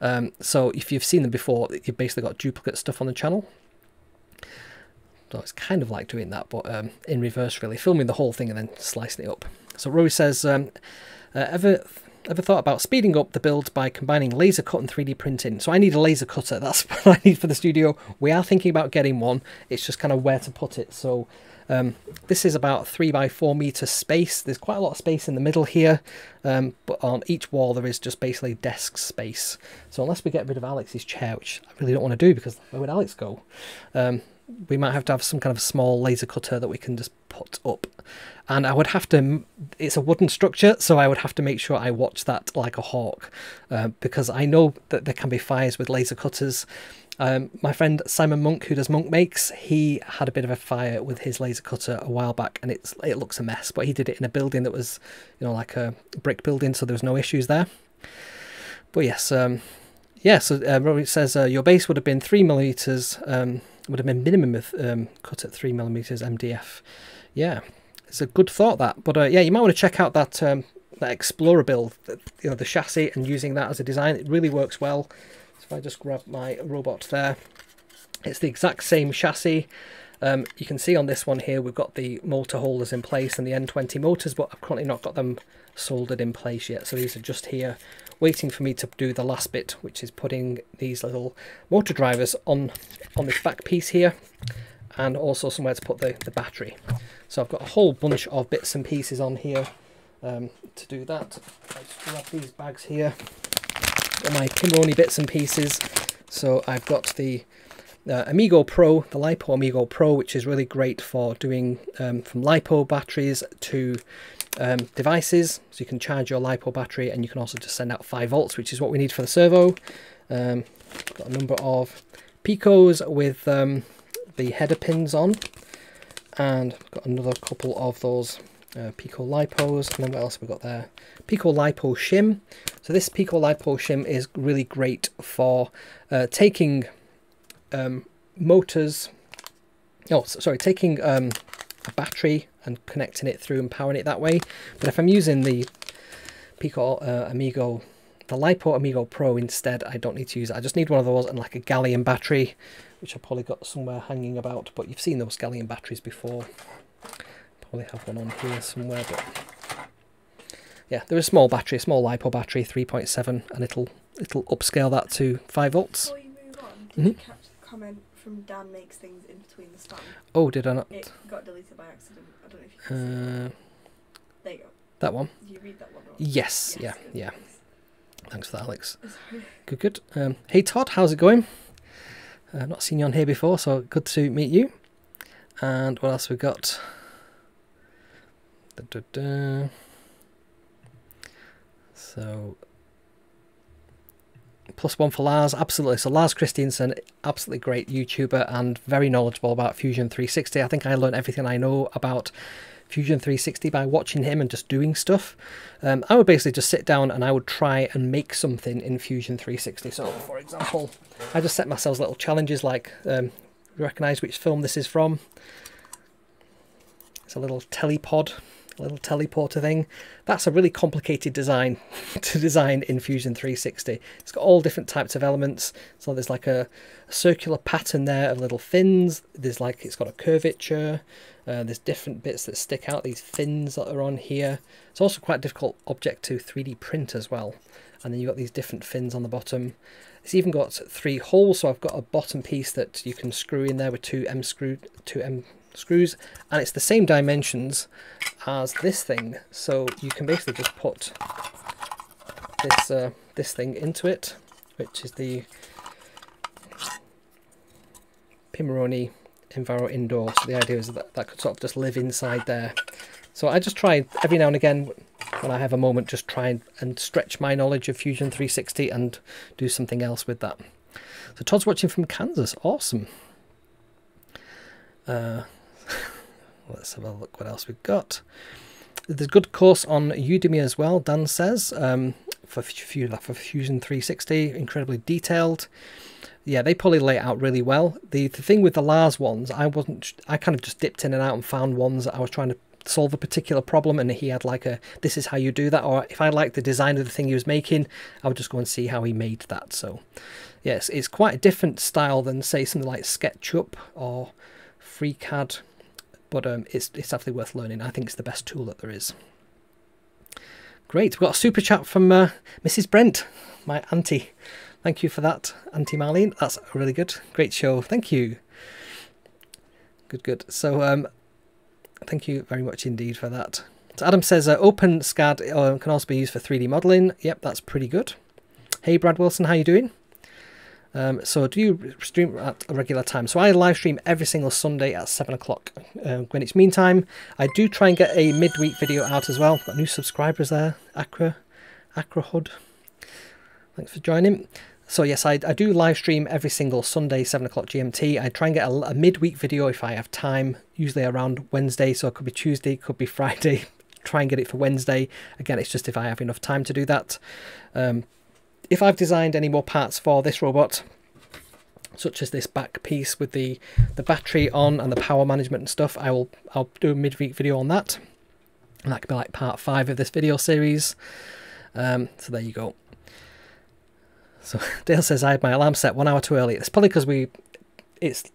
Um, so if you've seen them before, you've basically got duplicate stuff on the channel. So it's kind of like doing that, but um, in reverse, really, filming the whole thing and then slicing it up. So Rory says, um, uh, ever Ever thought about speeding up the build by combining laser cut and 3D printing? So I need a laser cutter, that's what I need for the studio. We are thinking about getting one, it's just kind of where to put it. So um, this is about 3 by 4 meter space. There's quite a lot of space in the middle here, um, but on each wall there is just basically desk space. So unless we get rid of Alex's chair, which I really don't want to do because where would Alex go? Um, we might have to have some kind of small laser cutter that we can just put up. And I would have to it's a wooden structure so I would have to make sure I watch that like a hawk uh, because I know that there can be fires with laser cutters. Um, my friend Simon Monk who does Monk Makes he had a bit of a fire with his laser cutter a while back and it's it looks a mess but he did it in a building that was you know like a brick building so there was no issues there. But yes um, yeah so uh, says uh, your base would have been three millimeters um, would have been minimum of um, cut at three millimeters MDF yeah it's a good thought that. But uh, yeah, you might want to check out that um, that Explorer build, you know, the chassis and using that as a design. It really works well. So if I just grab my robot there, it's the exact same chassis. Um, you can see on this one here, we've got the motor holders in place and the N20 motors, but I've currently not got them soldered in place yet. So these are just here waiting for me to do the last bit, which is putting these little motor drivers on, on this back piece here and also somewhere to put the, the battery. So I've got a whole bunch of bits and pieces on here um, to do that. I just grab these bags here, got my Pimoroni bits and pieces. So I've got the uh, Amigo Pro, the LiPo Amigo Pro, which is really great for doing um, from LiPo batteries to um, devices. So you can charge your LiPo battery and you can also just send out 5 volts, which is what we need for the servo. Um, got a number of Picos with um, the header pins on and got another couple of those uh, Pico Lipos, and then what else have we got there? Pico Lipo shim. So this Pico Lipo shim is really great for uh, taking um, motors, oh sorry, taking um, a battery and connecting it through and powering it that way. But if I'm using the Pico uh, Amigo, the Lipo Amigo Pro instead, I don't need to use it. I just need one of those and like a Galleon battery which I've probably got somewhere hanging about, but you've seen those Galleon batteries before. Probably have one on here somewhere, but yeah, they're a small battery, a small LiPo battery, 3.7, and it'll it'll upscale that to 5 volts. Before you move on, did mm -hmm. you catch the comment from Dan makes things in between the stand? Oh, did I not? It got deleted by accident. I don't know if you can uh, There you go. That one? Did you read that one? Yes, yes, yeah, yeah. Thanks for that, Alex. Good, good. Um, hey Todd, how's it going? I've uh, not seen you on here before, so good to meet you. And what else we got? Da, da, da. So, plus one for Lars, absolutely. So Lars Christensen, absolutely great YouTuber and very knowledgeable about Fusion 360. I think I learned everything I know about Fusion 360 by watching him and just doing stuff. Um, I would basically just sit down and I would try and make something in Fusion 360. So, for example, I just set myself little challenges like um, recognize which film this is from. It's a little telepod little teleporter thing. That's a really complicated design to design in Fusion 360. It's got all different types of elements. So there's like a, a circular pattern there of little fins. There's like, it's got a curvature. Uh, there's different bits that stick out, these fins that are on here. It's also quite difficult object to 3D print as well. And then you've got these different fins on the bottom. It's even got three holes, so I've got a bottom piece that you can screw in there with two M screw, two M screws and it's the same dimensions as this thing so you can basically just put this uh, this thing into it which is the Pimoroni Enviro Indoor. So the idea is that that could sort of just live inside there. So I just try every now and again when I have a moment, just try and, and stretch my knowledge of Fusion 360 and do something else with that. So Todd's watching from Kansas. Awesome. Uh, let's have a look what else we've got. There's a good course on Udemy as well, Dan says, um, for, for Fusion 360, incredibly detailed. Yeah, they probably lay it out really well. The, the thing with the Lars ones, I wasn't, I kind of just dipped in and out and found ones that I was trying to solve a particular problem and he had like a this is how you do that or if I liked the design of the thing he was making I would just go and see how he made that so yes it's quite a different style than say something like SketchUp or FreeCAD but um, it's, it's definitely worth learning. I think it's the best tool that there is. Great. We've got a super chat from uh, Mrs Brent my auntie. Thank you for that auntie Marlene. That's really good. Great show. Thank you. Good good. So um, Thank you very much indeed for that. So Adam says uh, OpenSCAD uh, can also be used for 3D modeling. Yep, that's pretty good. Hey, Brad Wilson, how you doing? Um, so do you stream at a regular time? So I live stream every single Sunday at 7 o'clock. Uh, when it's mean time. I do try and get a midweek video out as well. Got new subscribers there. Acra, Acra Hood. Thanks for joining. So yes, I, I do live stream every single Sunday, 7 o'clock GMT. I try and get a, a, midweek video if I have time, usually around Wednesday, so it could be Tuesday, could be Friday. try and get it for Wednesday. Again, it's just if I have enough time to do that. Um, if I've designed any more parts for this robot, such as this back piece with the, the battery on and the power management and stuff, I will I'll do a midweek video on that. And that could be like part 5 of this video series. Um, so there you go. So Dale says I had my alarm set one hour too early. It's probably because we, it's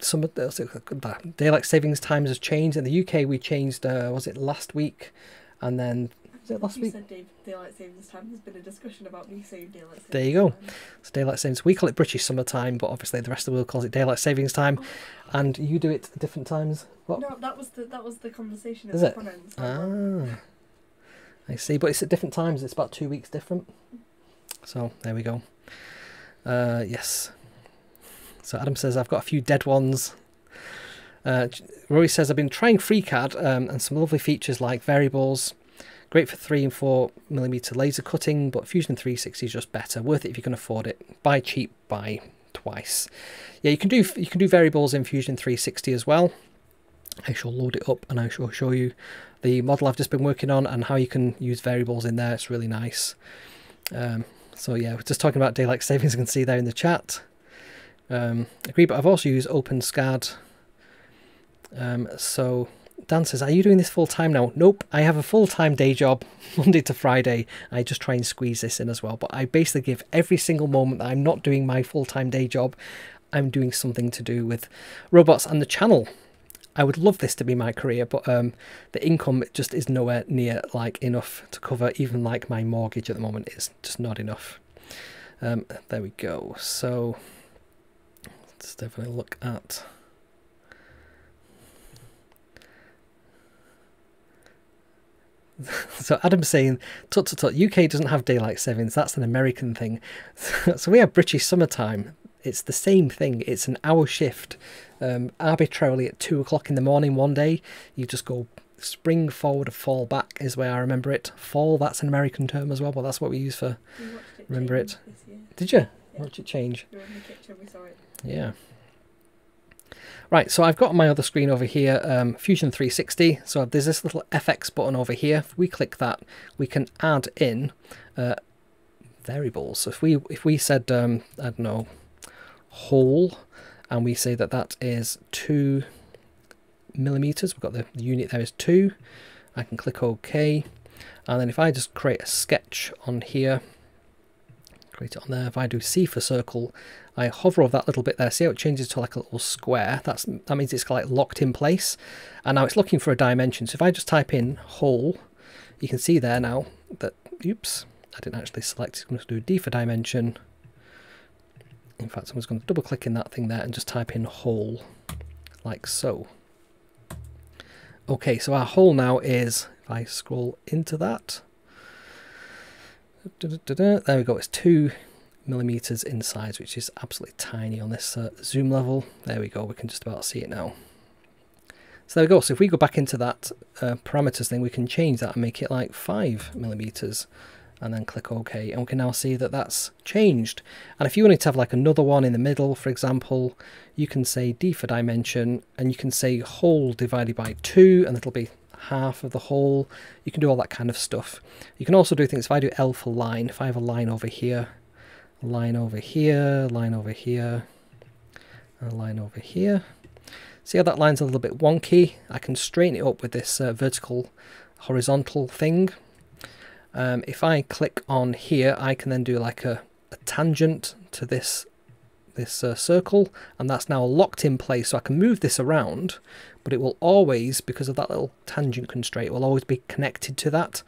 some of the daylight savings times has changed. In the UK, we changed. Uh, was it last week? And then was it last you week? said Dave, daylight savings time. There's been a discussion about me saying daylight savings. There you go. Time. It's daylight savings. We call it British summertime, but obviously the rest of the world calls it daylight savings time, Oh. and you do it at different times. What? No, that was the that was the conversation. at Is the it? front end, so- Ah, I see. But it's at different times. It's about two weeks different. So there we go. Uh, yes. So Adam says I've got a few dead ones. Uh, Rory says I've been trying FreeCAD um, and some lovely features like variables. Great for three and four millimeter laser cutting, but Fusion 360 is just better. Worth it if you can afford it. Buy cheap, buy twice. Yeah, you can do you can do variables in Fusion 360 as well. I shall load it up and I shall show you the model I've just been working on and how you can use variables in there. It's really nice. Um, so yeah, we're just talking about daylight savings. You can see there in the chat. Um, agree, but I've also used OpenSCAD. Um, so Dan says, "Are you doing this full time now?" Nope, I have a full time day job, Monday to Friday. I just try and squeeze this in as well. But I basically give every single moment that I'm not doing my full time day job, I'm doing something to do with robots and the channel. I would love this to be my career, but um, the income just is nowhere near like enough to cover even like my mortgage at the moment. It's just not enough. Um, there we go. So let's definitely look at. so Adam's saying, tut tut tut, UK doesn't have daylight savings. That's an American thing. so we have British summertime. It's the same thing. It's an hour shift. Um, arbitrarily at two o'clock in the morning one day, you just go spring forward or fall back is where I remember it. Fall, that's an American term as well, but that's what we use for. We it Remember it? Did you? Yeah. Watch it change. We were in the kitchen. We saw it. Yeah. Right, so I've got my other screen over here, um, Fusion 360. So there's this little FX button over here. If we click that, we can add in uh, variables. So if we if we said um, I don't know whole, and we say that that is two millimeters. We've got the, the unit there is two. I can click OK, and then if I just create a sketch on here, create it on there. If I do C for circle, I hover over that little bit there. See how it changes to like a little square? That's that means it's like locked in place, and now it's looking for a dimension. So if I just type in hole, you can see there now that oops, I didn't actually select. I'm going to do D for dimension. In fact, I'm just going to double click in that thing there and just type in hole, like so. Okay, so our hole now is, if I scroll into that, there we go, it's two millimeters in size, which is absolutely tiny on this uh, zoom level. There we go, we can just about see it now. So there we go. So if we go back into that uh, parameters thing, we can change that and make it like five millimeters and then click OK. And we can now see that that's changed. And if you wanted to have like another one in the middle, for example, you can say D for dimension and you can say whole divided by two and it'll be half of the whole. You can do all that kind of stuff. You can also do things, if I do L for line, if I have a line over here, line over here, line over here, a line over here. See how that line's a little bit wonky? I can straighten it up with this uh, vertical horizontal thing. Um, if I click on here, I can then do like a, a tangent to this this uh, circle and that's now locked in place so I can move this around but it will always because of that little tangent constraint will always be connected to that.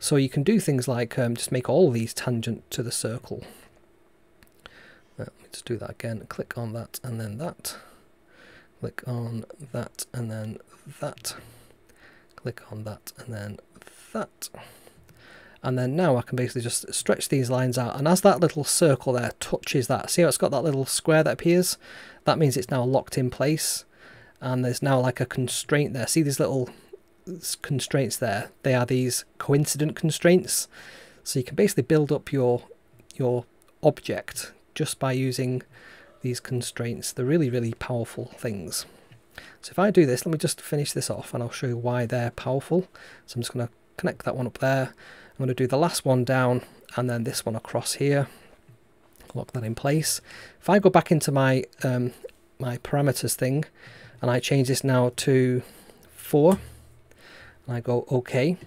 So you can do things like um, just make all these tangent to the circle. Let me just do that again. Click on that and then that. Click on that and then that. Click on that and then that and then now I can basically just stretch these lines out and as that little circle there touches that see how it's got that little square that appears that means it's now locked in place and there's now like a constraint there see these little constraints there they are these coincident constraints so you can basically build up your your object just by using these constraints. They're really, really powerful things. So if I do this, let me just finish this off and I'll show you why they're powerful. So I'm just going to connect that one up there. I'm going to do the last one down and then this one across here. Lock that in place. If I go back into my um, my parameters thing and I change this now to 4 and I go OK,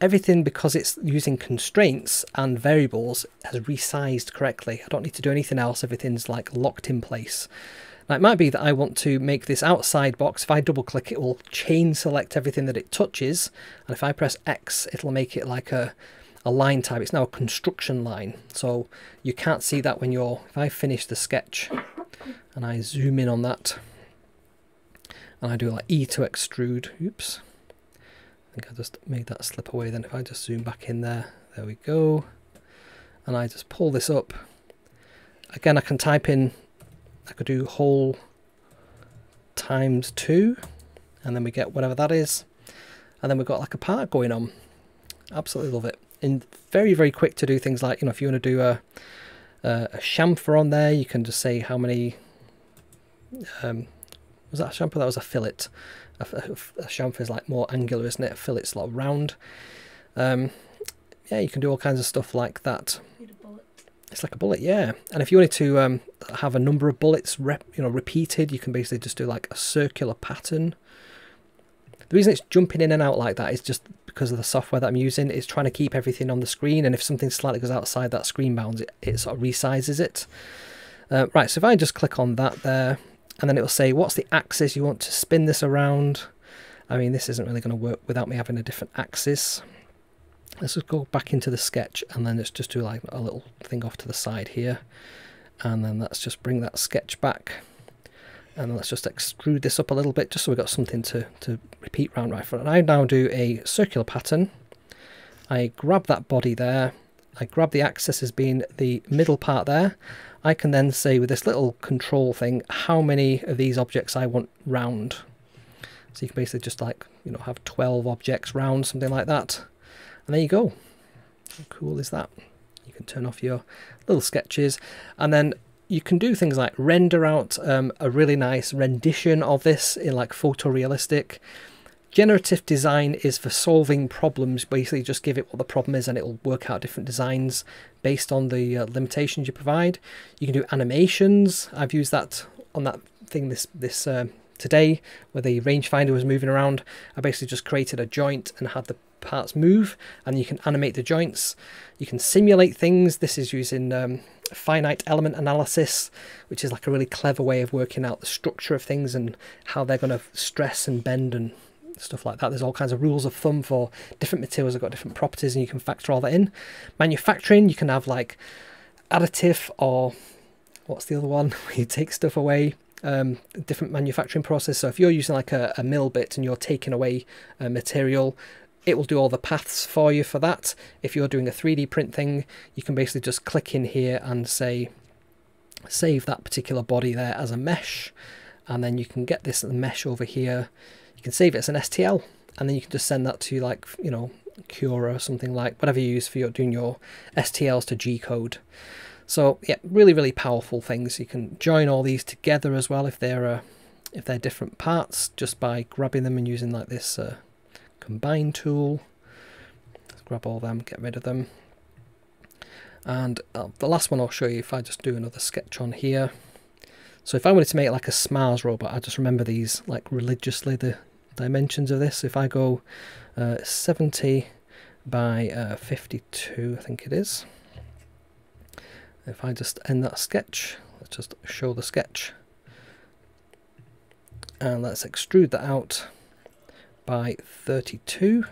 everything because it's using constraints and variables has resized correctly. I don't need to do anything else. Everything's like locked in place. Now it might be that I want to make this outside box. If I double click it will chain select everything that it touches. And if I press X it'll make it like a, a line type. It's now a construction line. So you can't see that when you're, if I finish the sketch and I zoom in on that and I do like E to extrude, oops, I think I just made that slip away then if I just zoom back in there there we go and I just pull this up again I can type in I could do whole times two and then we get whatever that is and then we've got like a part going on absolutely love it and very very quick to do things like you know if you want to do a a, a chamfer on there you can just say how many um, was that a chamfer that was a fillet a, a, a chamfer is like more angular, isn't it? A fillet's a lot round. Um, yeah, you can do all kinds of stuff like that. It's like a bullet, yeah. And if you wanted to um, have a number of bullets, rep, you know, repeated, you can basically just do like a circular pattern. The reason it's jumping in and out like that is just because of the software that I'm using. It's trying to keep everything on the screen, and if something slightly goes outside that screen bounds, it, it sort of resizes it. Uh, right, so if I just click on that there, and then it will say what's the axis you want to spin this around. I mean, this isn't really going to work without me having a different axis. Let's just go back into the sketch and then let's just do like a little thing off to the side here. And then let's just bring that sketch back. And let's just extrude this up a little bit just so we've got something to, to repeat round right front. And I now do a circular pattern. I grab that body there. I grab the axis as being the middle part there. I can then say with this little control thing how many of these objects I want round. So you can basically just like, you know, have 12 objects round, something like that. And there you go. How cool is that? You can turn off your little sketches and then you can do things like render out um, a really nice rendition of this in like photorealistic. Generative design is for solving problems. Basically, just give it what the problem is and it'll work out different designs based on the uh, limitations you provide. You can do animations. I've used that on that thing this this uh, today where the rangefinder was moving around. I basically just created a joint and had the parts move and you can animate the joints. You can simulate things. This is using um, finite element analysis, which is like a really clever way of working out the structure of things and how they're going to stress and bend and stuff like that. There's all kinds of rules of thumb for different materials have got different properties and you can factor all that in. Manufacturing, you can have like additive or what's the other one where you take stuff away um, different manufacturing process so if you're using like a, a mill bit and you're taking away a material it will do all the paths for you for that. If you're doing a 3D print thing, you can basically just click in here and say, save that particular body there as a mesh. And then you can get this mesh over here. You can save it as an STL and then you can just send that to like, you know, Cura or something like whatever you use for your doing your STLs to G code. So yeah, really, really powerful things. You can join all these together as well if they're uh, if they're different parts, just by grabbing them and using like this uh, combine tool. Let's grab all them, get rid of them. And uh, the last one I'll show you if I just do another sketch on here. So if I wanted to make like a SMARS robot, I just remember these like religiously, the dimensions of this. If I go uh, 70 by uh, 52, I think it is. If I just end that sketch, let's just show the sketch. And let's extrude that out by 32.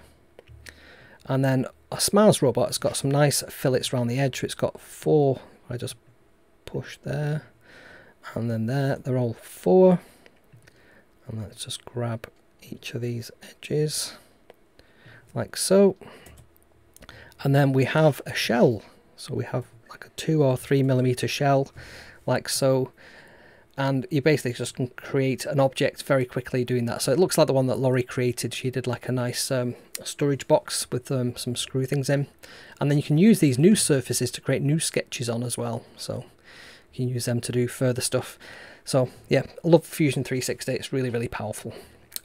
And then a SMARS robot it's got some nice fillets around the edge. It's got four, I just push there and then there, they're all four. And let's just grab each of these edges like so. And then we have a shell. So we have like a two or three millimeter shell like so. And you basically just can create an object very quickly doing that. So it looks like the one that Laurie created. She did like a nice um, storage box with um, some screw things in. And then you can use these new surfaces to create new sketches on as well. So you can use them to do further stuff. So yeah, I love Fusion 360. It's really, really powerful.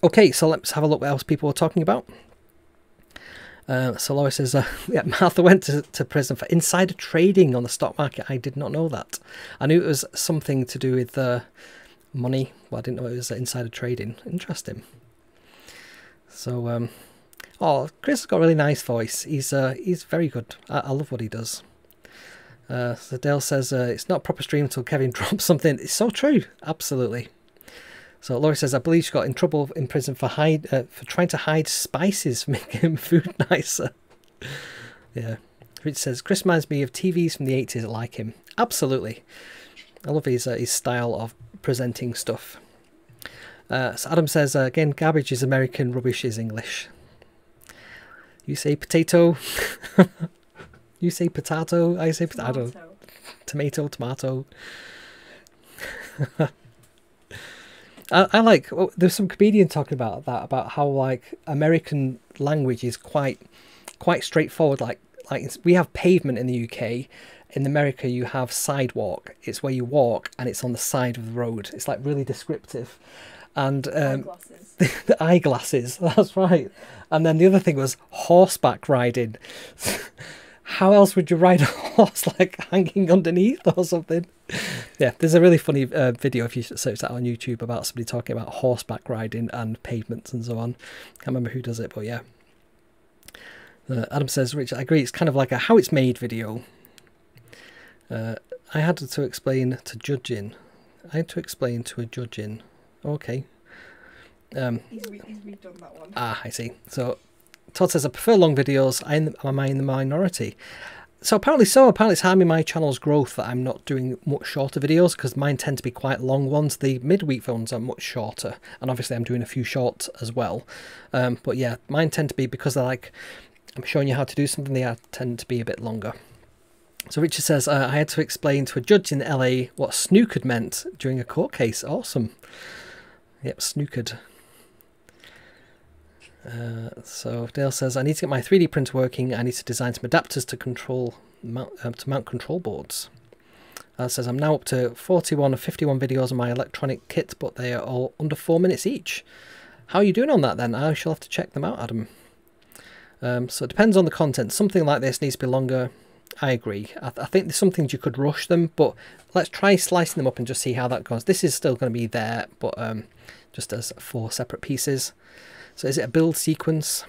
Okay, so let's have a look what else people were talking about. Uh, so Lois says, uh, yeah, Martha went to, to prison for insider trading on the stock market. I did not know that. I knew it was something to do with uh, money, but I didn't know it was insider trading. Interesting. So, um, oh, Chris has got a really nice voice. He's uh, he's very good. I, I love what he does. Uh, so Dale says, uh, it's not proper stream until Kevin drops something. It's so true. Absolutely. So Laura says, I believe she got in trouble in prison for hide uh, for trying to hide spices for making food nicer. yeah. Rich says, Chris reminds me of TVs from the 80s like him. Absolutely. I love his, uh, his style of presenting stuff. Uh, so Adam says, uh, again, garbage is American, rubbish is English. You say potato. you say potato. I say potato. Tomato, tomato. I, I like. Well, there's some comedian talking about that about how like American language is quite quite straightforward. Like like we have pavement in the UK. In America, you have sidewalk. It's where you walk, and it's on the side of the road. It's like really descriptive. And um, Eyeglasses. the eyeglasses. That's right. And then the other thing was horseback riding. How else would you ride a horse like hanging underneath or something? Yeah, there's a really funny uh, video if you search that on YouTube about somebody talking about horseback riding and pavements and so on. Can't remember who does it, but yeah. Uh, Adam says, Rich, I agree. It's kind of like a how it's made video. Uh, I had to explain to judging. I had to explain to a judging. Okay. Um, He's, re- he's redone that one. Ah, I see. So Todd says, I prefer long videos. I am, am I in the minority? So apparently so. Apparently it's harming my channel's growth that I'm not doing much shorter videos because mine tend to be quite long ones. The midweek ones are much shorter. And obviously I'm doing a few short as well. Um, but yeah, mine tend to be because they're like, I'm showing you how to do something, they tend to be a bit longer. So Richard says, uh, I had to explain to a judge in LA what snookered meant during a court case. Awesome. Yep, snookered. Uh, so Dale says, I need to get my 3D printer working. I need to design some adapters to control mount, uh, to mount control boards. Uh, says I'm now up to 41 or 51 videos on my electronic kit, but they are all under four minutes each. How are you doing on that then? I shall have to check them out, Adam. Um, so it depends on the content. Something like this needs to be longer. I agree. I, th I think there's some things you could rush them, but let's try slicing them up and just see how that goes. This is still going to be there, but um, just as four separate pieces. So is it a build sequence?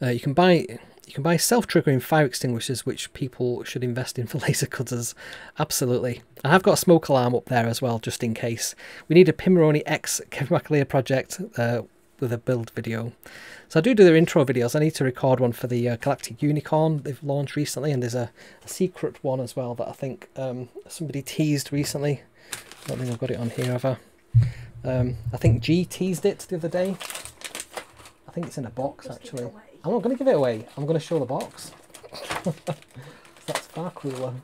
Uh, you can buy you can buy self-triggering fire extinguishers, which people should invest in for laser cutters. Absolutely. I have got a smoke alarm up there as well, just in case. We need a Pimoroni X Kevin McAleer project uh, with a build video. So I do do their intro videos. I need to record one for the uh, Galactic Unicorn they've launched recently, and there's a, a secret one as well that I think um, somebody teased recently. I don't think I've got it on here ever. Um, I think G teased it the other day. I think it's in a box actually. I'm not going to give it away. I'm going to show the box. That's far cooler.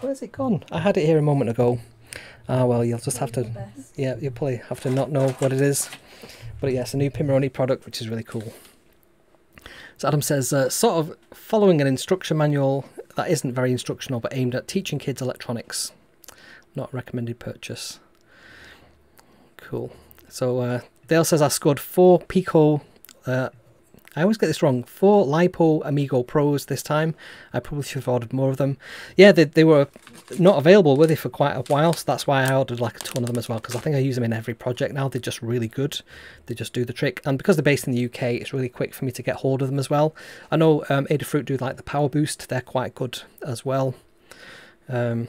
Where's it gone? I had it here a moment ago. Ah, well, you'll just have to. Yeah, you'll probably have to not know what it is. But yes, a new Pimoroni product, which is really cool. So Adam says, uh, sort of following an instruction manual that isn't very instructional, but aimed at teaching kids electronics. Not recommended purchase. Cool. So uh, Dale says I scored four Pico. Uh, I always get this wrong. Four Lipo Amigo Pros this time. I probably should have ordered more of them. Yeah, they, they were not available, were they, for quite a while? So that's why I ordered like a ton of them as well, because I think I use them in every project now. They're just really good. They just do the trick. And because they're based in the UK, it's really quick for me to get hold of them as well. I know um, Adafruit do like the Power Boost. They're quite good as well. Um,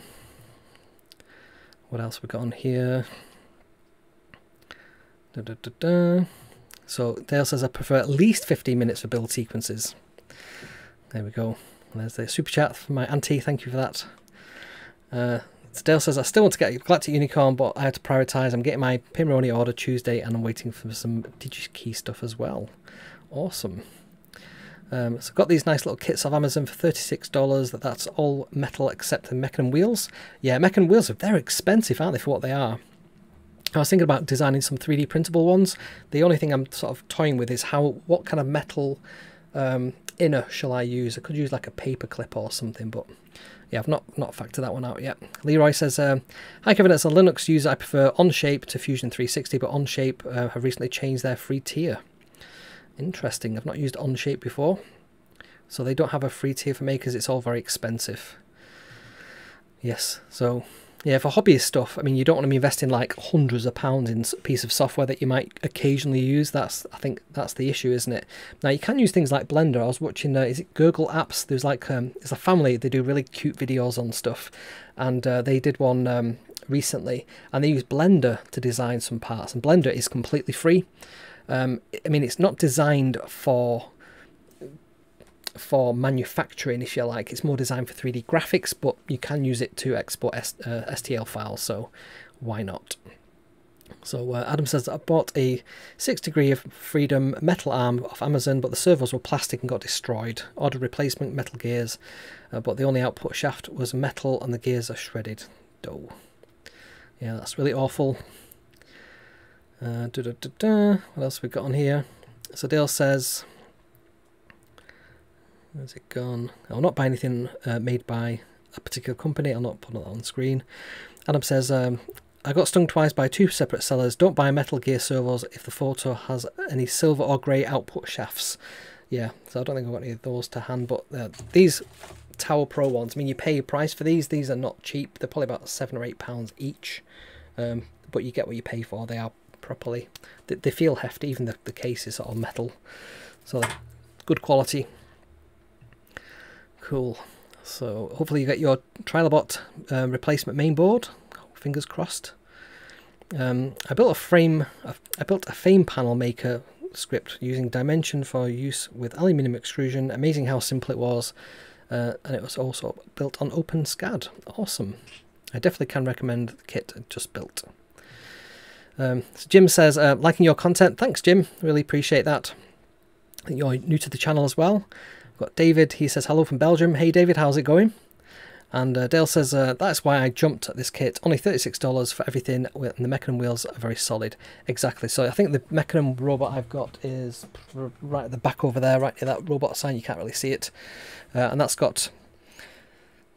what else we got on here? Da, da, da. So Dale says I prefer at least 15 minutes for build sequences. There we go. There's the super chat from my auntie. Thank you for that. Uh, Dale says I still want to get Galactic Unicorn, but I had to prioritise. I'm getting my Pimoroni order Tuesday, and I'm waiting for some DigiKey stuff as well. Awesome. Um, so got these nice little kits off Amazon for $36. That's all metal except the Mecanum wheels. Yeah, Mecanum wheels are very expensive, aren't they, for what they are? I was thinking about designing some 3D printable ones. The only thing I'm sort of toying with is how what kind of metal um, inner shall I use? I could use like a paper clip or something, but yeah, I've not not factored that one out yet. Leroy says, um, "Hi Kevin, as a Linux user, I prefer OnShape to Fusion 360, but OnShape uh, have recently changed their free tier. Interesting. I've not used OnShape before, so they don't have a free tier for makers. It's all very expensive. Yes, so." Yeah, for hobbyist stuff, I mean, you don't want to be investing like hundreds of pounds in a piece of software that you might occasionally use. That's, I think, that's the issue, isn't it? Now you can use things like Blender. I was watching, uh, is it Gurgle Apps? There's like, um, it's a family. They do really cute videos on stuff, and uh, they did one um, recently, and they use Blender to design some parts. And Blender is completely free. Um, I mean, it's not designed for for manufacturing, if you like. It's more designed for 3D graphics, but you can use it to export S uh, STL files, so why not? So uh, Adam says, that I bought a 6 degree of freedom metal arm off Amazon, but the servos were plastic and got destroyed. Ordered replacement metal gears, uh, but the only output shaft was metal and the gears are shredded. Dough. Yeah, that's really awful. Uh, da -da -da what else we got on here? So Dale says, Where's it gone? I'll not buy anything uh, made by a particular company. I'll not put it on screen. Adam says, um, I got stung twice by two separate sellers. Don't buy Metal Gear servos if the photo has any silver or grey output shafts. Yeah, so I don't think I've got any of those to hand, but uh, these Tower Pro ones, I mean, you pay a price for these. These are not cheap. They're probably about seven or eight pounds each, um, but you get what you pay for. They are properly, they, they feel hefty. Even the, the case is sort of metal, so good quality. Cool. So hopefully you get your Trilobot um, replacement mainboard. Fingers crossed. Um, I built a frame. I built a frame panel maker script using Dimension for use with aluminium extrusion. Amazing how simple it was, uh, and it was also built on OpenSCAD. Awesome. I definitely can recommend the kit I just built. Um, so Jim says, uh, liking your content. Thanks, Jim. Really appreciate that. You're new to the channel as well. Got David, he says hello from Belgium. Hey David, how's it going? And uh, Dale says uh, that's why I jumped at this kit. Only $36 for everything, and the Mecanum wheels are very solid. Exactly. So I think the Mecanum robot I've got is right at the back over there, right near that robot sign. You can't really see it. Uh, and that's got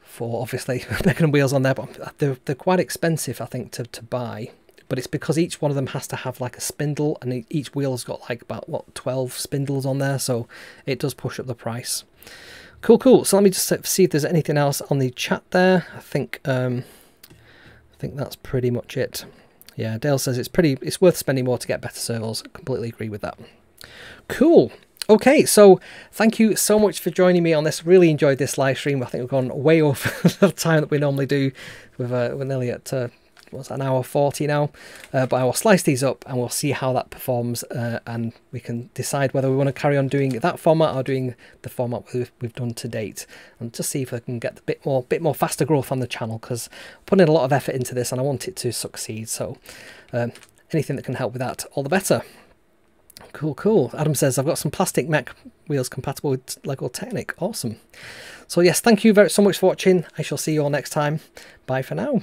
four, obviously, Mecanum wheels on there, but they're, they're quite expensive, I think, to, to buy but it's because each one of them has to have like a spindle and each wheel's got like about what 12 spindles on there so it does push up the price cool cool so let me just see if there's anything else on the chat there i think um i think that's pretty much it yeah dale says it's pretty it's worth spending more to get better servos completely agree with that cool Okay, so thank you so much for joining me on this. Really enjoyed this live stream. I think we've gone way over the time that we normally do. With uh, we're nearly at uh, what's an hour 40 now uh, but I will slice these up and we'll see how that performs uh, and we can decide whether we want to carry on doing that format or doing the format we've, we've done to date and just see if I can get a bit more bit more faster growth on the channel because putting a lot of effort into this and I want it to succeed so um, anything that can help with that all the better Cool, cool. Adam says, I've got some plastic mech wheels compatible with Lego Technic. Awesome. So, yes, thank you very so much for watching. I shall see you all next time. Bye for now.